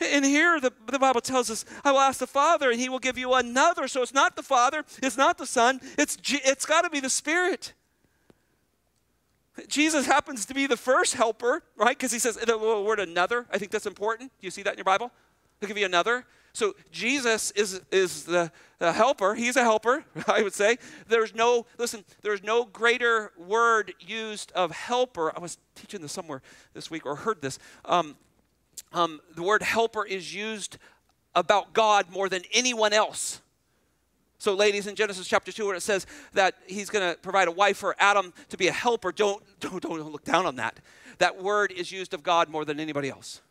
And here the, the Bible tells us, I will ask the Father, and he will give you another. So it's not the Father, it's not the Son, it's, it's got to be the Spirit. Jesus happens to be the first helper, right? Because he says the word another. I think that's important. Do you see that in your Bible? He'll give you another. So Jesus is, is the, the helper. He's a helper, I would say. There's no, listen, there's no greater word used of helper. I was teaching this somewhere this week or heard this. Um, um, the word helper is used about God more than anyone else. So, ladies, in Genesis chapter 2, where it says that he's going to provide a wife for Adam to be a helper, don't, don't, don't look down on that. That word is used of God more than anybody else.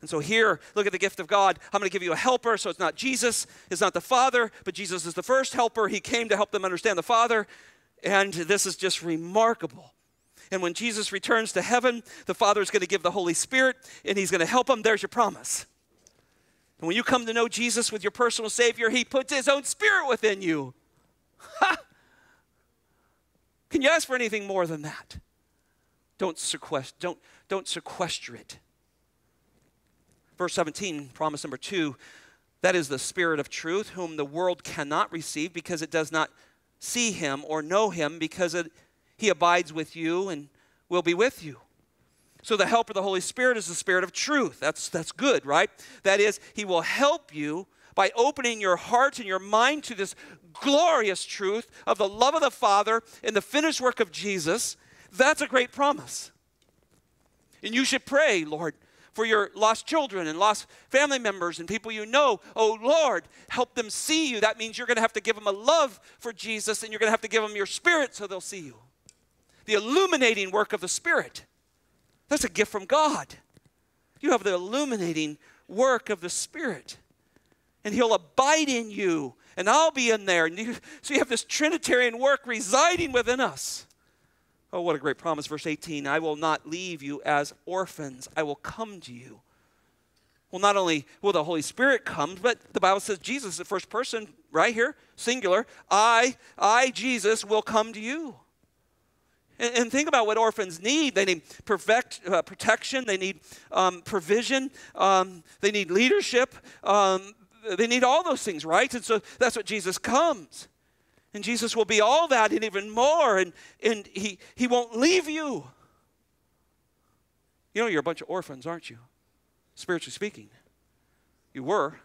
And so here, look at the gift of God. I'm going to give you a helper. So it's not Jesus, it's not the Father, but Jesus is the first helper. He came to help them understand the Father. And this is just remarkable. And when Jesus returns to heaven, the Father is going to give the Holy Spirit and he's going to help them. There's your promise. And when you come to know Jesus with your personal Savior, He puts His own Spirit within you. Ha! Can you ask for anything more than that? Don't sequester, don't, don't sequester it. Verse 17, promise number two that is the Spirit of truth, whom the world cannot receive because it does not see Him or know Him, because it, He abides with you and will be with you. So the helper, of the Holy Spirit, is the Spirit of truth. That's, that's good, right? That is, He will help you, by opening your heart and your mind to this glorious truth of the love of the Father and the finished work of Jesus, that's a great promise. And you should pray, Lord, for your lost children and lost family members and people you know. Oh, Lord, help them see you. That means you're going to have to give them a love for Jesus and you're going to have to give them your spirit so they'll see you. The illuminating work of the Spirit. That's a gift from God. You have the illuminating work of the Spirit. And He'll abide in you, and I'll be in there. And you, so you have this Trinitarian work residing within us. Oh, what a great promise. Verse 18 I will not leave you as orphans, I will come to you. Well, not only will the Holy Spirit come, but the Bible says Jesus, the first person, right here, singular. I, I, Jesus, will come to you. And, and think about what orphans need. They need perfect, uh, protection, they need um, provision, um, they need leadership, um, they need all those things, right? And so that's what Jesus comes. And Jesus will be all that and even more, and, and he, he won't leave you. You know, you're a bunch of orphans, aren't you? Spiritually speaking. You were.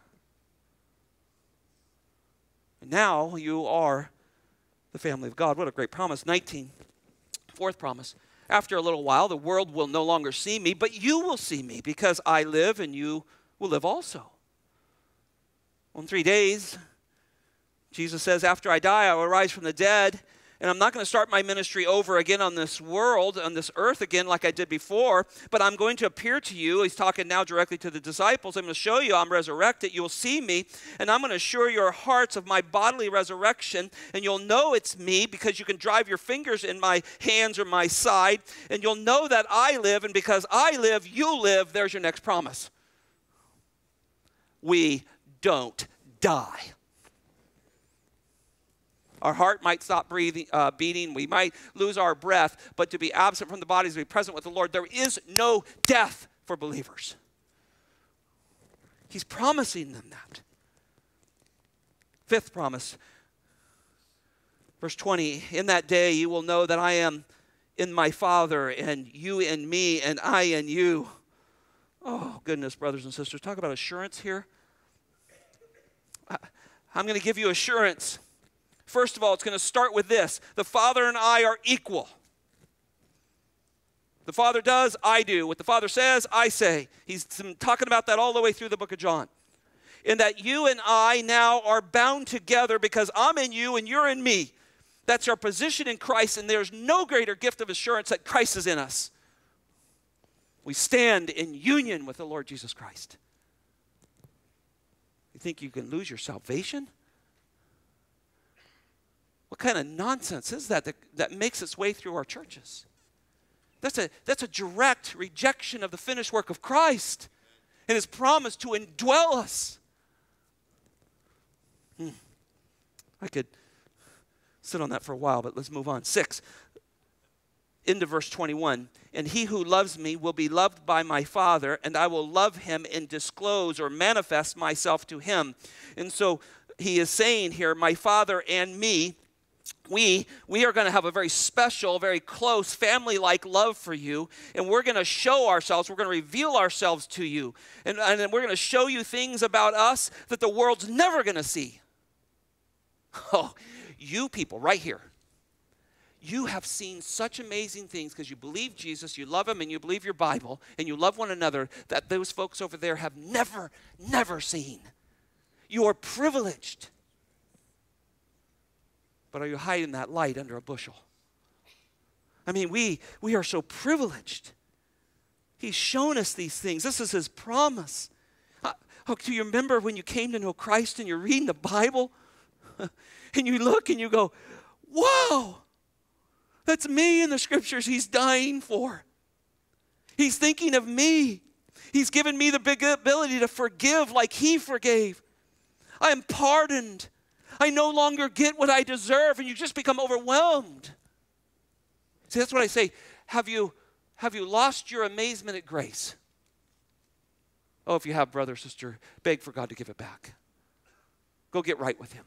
And now you are the family of God. What a great promise. 19, fourth promise. After a little while, the world will no longer see me, but you will see me because I live and you will live also. On three days, Jesus says, After I die, I will rise from the dead. And I'm not going to start my ministry over again on this world, on this earth again, like I did before, but I'm going to appear to you. He's talking now directly to the disciples. I'm going to show you I'm resurrected. You'll see me, and I'm going to assure your hearts of my bodily resurrection, and you'll know it's me because you can drive your fingers in my hands or my side, and you'll know that I live, and because I live, you live. There's your next promise. We don't die. Our heart might stop breathing, uh, beating. We might lose our breath, but to be absent from the body is to be present with the Lord. There is no death for believers. He's promising them that. Fifth promise, verse 20 In that day you will know that I am in my Father, and you in me, and I in you. Oh, goodness, brothers and sisters. Talk about assurance here. I'm going to give you assurance. First of all, it's going to start with this the Father and I are equal. The Father does, I do. What the Father says, I say. He's talking about that all the way through the book of John. In that you and I now are bound together because I'm in you and you're in me. That's our position in Christ, and there's no greater gift of assurance that Christ is in us. We stand in union with the Lord Jesus Christ. You think you can lose your salvation? What kind of nonsense is that, that that makes its way through our churches? That's a, that's a direct rejection of the finished work of Christ and his promise to indwell us. Hmm. I could sit on that for a while, but let's move on. Six, into verse 21. And he who loves me will be loved by my Father, and I will love him and disclose or manifest myself to him. And so he is saying here, My Father and me we we are going to have a very special very close family like love for you and we're going to show ourselves we're going to reveal ourselves to you and, and we're going to show you things about us that the world's never going to see. Oh you people right here you have seen such amazing things because you believe jesus you love him and you believe your bible and you love one another that those folks over there have never never seen. You are privileged but are you hiding that light under a bushel? I mean, we, we are so privileged. He's shown us these things. This is His promise. Uh, oh, do you remember when you came to know Christ and you're reading the Bible? and you look and you go, Whoa, that's me in the scriptures He's dying for. He's thinking of me. He's given me the big ability to forgive like He forgave. I am pardoned. I no longer get what I deserve, and you just become overwhelmed. See, that's what I say. Have you, have you lost your amazement at grace? Oh, if you have, brother, sister, beg for God to give it back. Go get right with Him.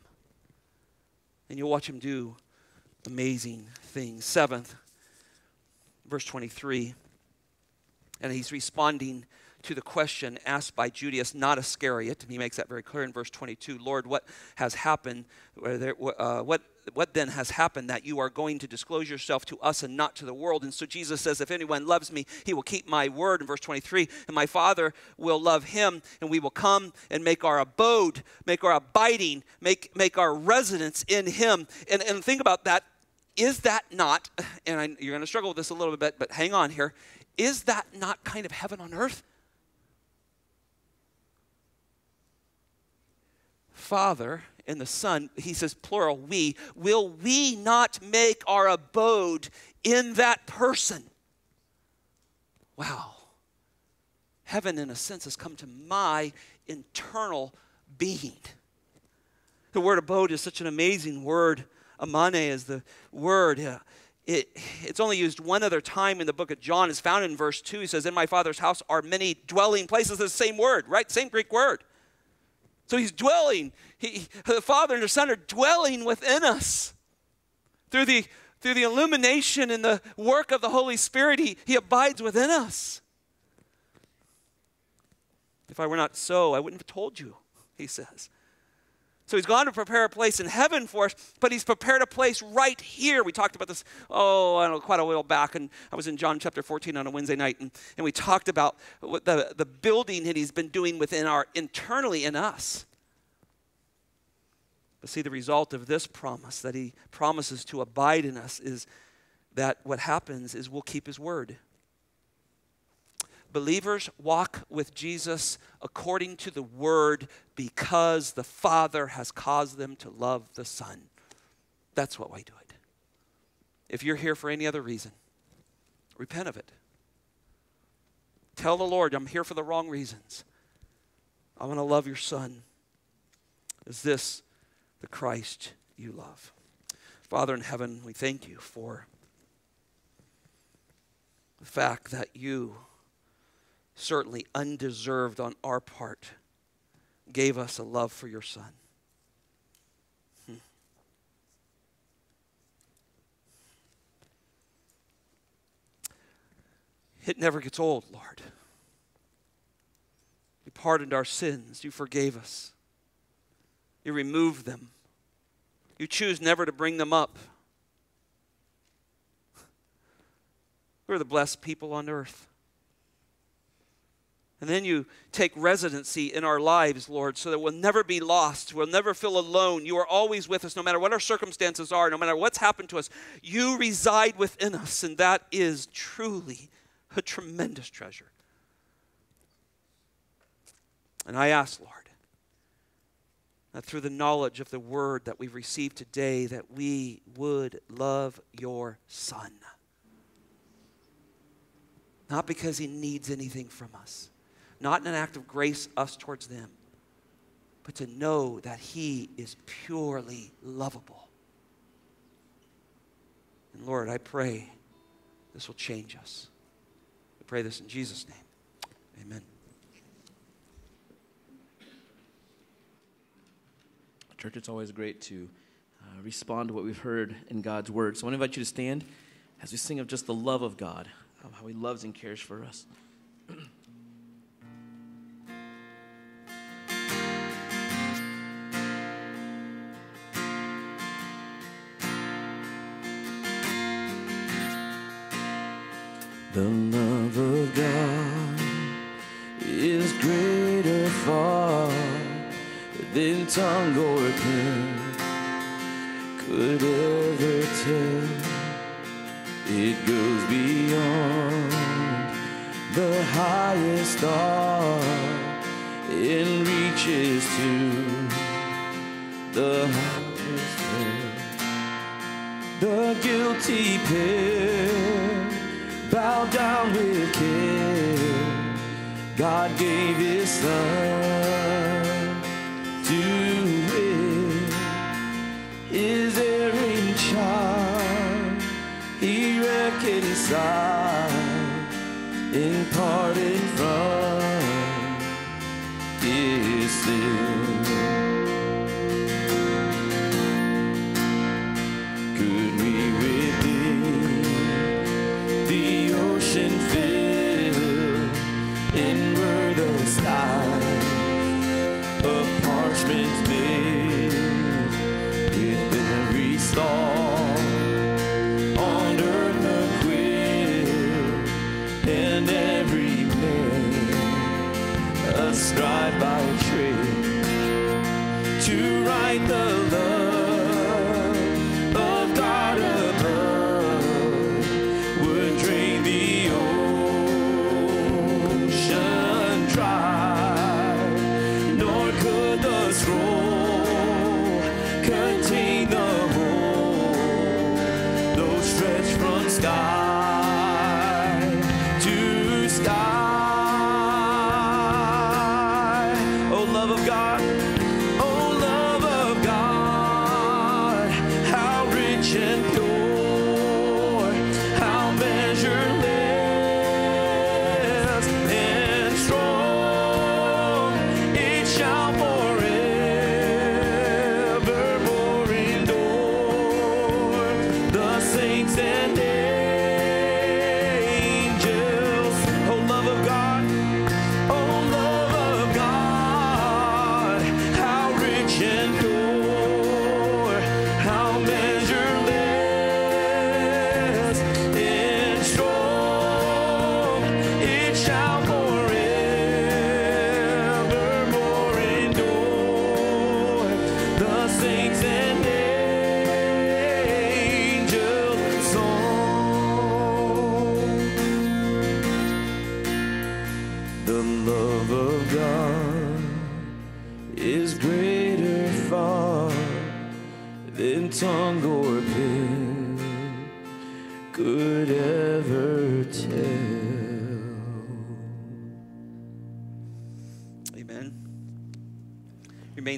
And you'll watch Him do amazing things. Seventh, verse 23. And He's responding to the question asked by Judas, not Iscariot. And he makes that very clear in verse 22. Lord, what has happened? Uh, what what then has happened that you are going to disclose yourself to us and not to the world? And so Jesus says, If anyone loves me, he will keep my word in verse 23, and my Father will love him, and we will come and make our abode, make our abiding, make, make our residence in him. And, and think about that. Is that not, and I, you're going to struggle with this a little bit, but hang on here. Is that not kind of heaven on earth? Father and the Son, he says plural, we, will we not make our abode in that person? Wow. Heaven, in a sense, has come to my internal being. The word abode is such an amazing word. Amane is the word. Uh, it, it's only used one other time in the book of John. It's found in verse 2. He says, In my Father's house are many dwelling places. the same word, right? Same Greek word. So he's dwelling. He, the Father and the Son are dwelling within us. Through the, through the illumination and the work of the Holy Spirit, he, he abides within us. If I were not so, I wouldn't have told you, he says. So he's gone to prepare a place in heaven for us, but he's prepared a place right here. We talked about this, oh, I don't know, quite a while back, and I was in John chapter 14 on a Wednesday night, and, and we talked about what the, the building that he's been doing within our, internally in us. But see, the result of this promise that he promises to abide in us is that what happens is we'll keep his word. Believers walk with Jesus according to the word because the Father has caused them to love the Son. That's what we do it. If you're here for any other reason, repent of it. Tell the Lord, I'm here for the wrong reasons. I want to love your Son. Is this the Christ you love? Father in heaven, we thank you for the fact that you certainly undeserved on our part, gave us a love for your Son. Hmm. It never gets old, Lord. You pardoned our sins. You forgave us. You removed them. You choose never to bring them up. We're the blessed people on earth. And then you take residency in our lives, Lord, so that we'll never be lost. We'll never feel alone. You are always with us, no matter what our circumstances are, no matter what's happened to us. You reside within us, and that is truly a tremendous treasure. And I ask, Lord, that through the knowledge of the word that we've received today, that we would love your Son. Not because he needs anything from us not in an act of grace us towards them, but to know that He is purely lovable. And Lord, I pray this will change us. I pray this in Jesus' name. Amen. Church, it's always great to uh, respond to what we've heard in God's Word. So I want to invite you to stand as we sing of just the love of God, of how He loves and cares for us. Love.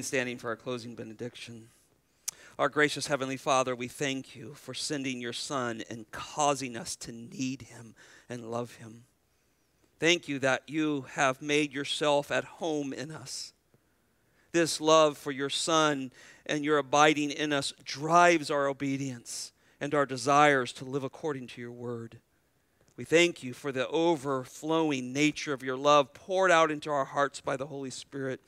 Standing for our closing benediction. Our gracious Heavenly Father, we thank you for sending your Son and causing us to need him and love him. Thank you that you have made yourself at home in us. This love for your Son and your abiding in us drives our obedience and our desires to live according to your word. We thank you for the overflowing nature of your love poured out into our hearts by the Holy Spirit.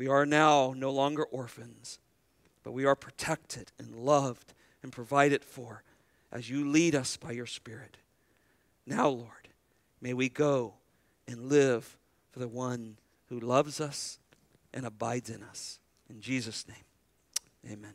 We are now no longer orphans, but we are protected and loved and provided for as you lead us by your Spirit. Now, Lord, may we go and live for the one who loves us and abides in us. In Jesus' name, amen.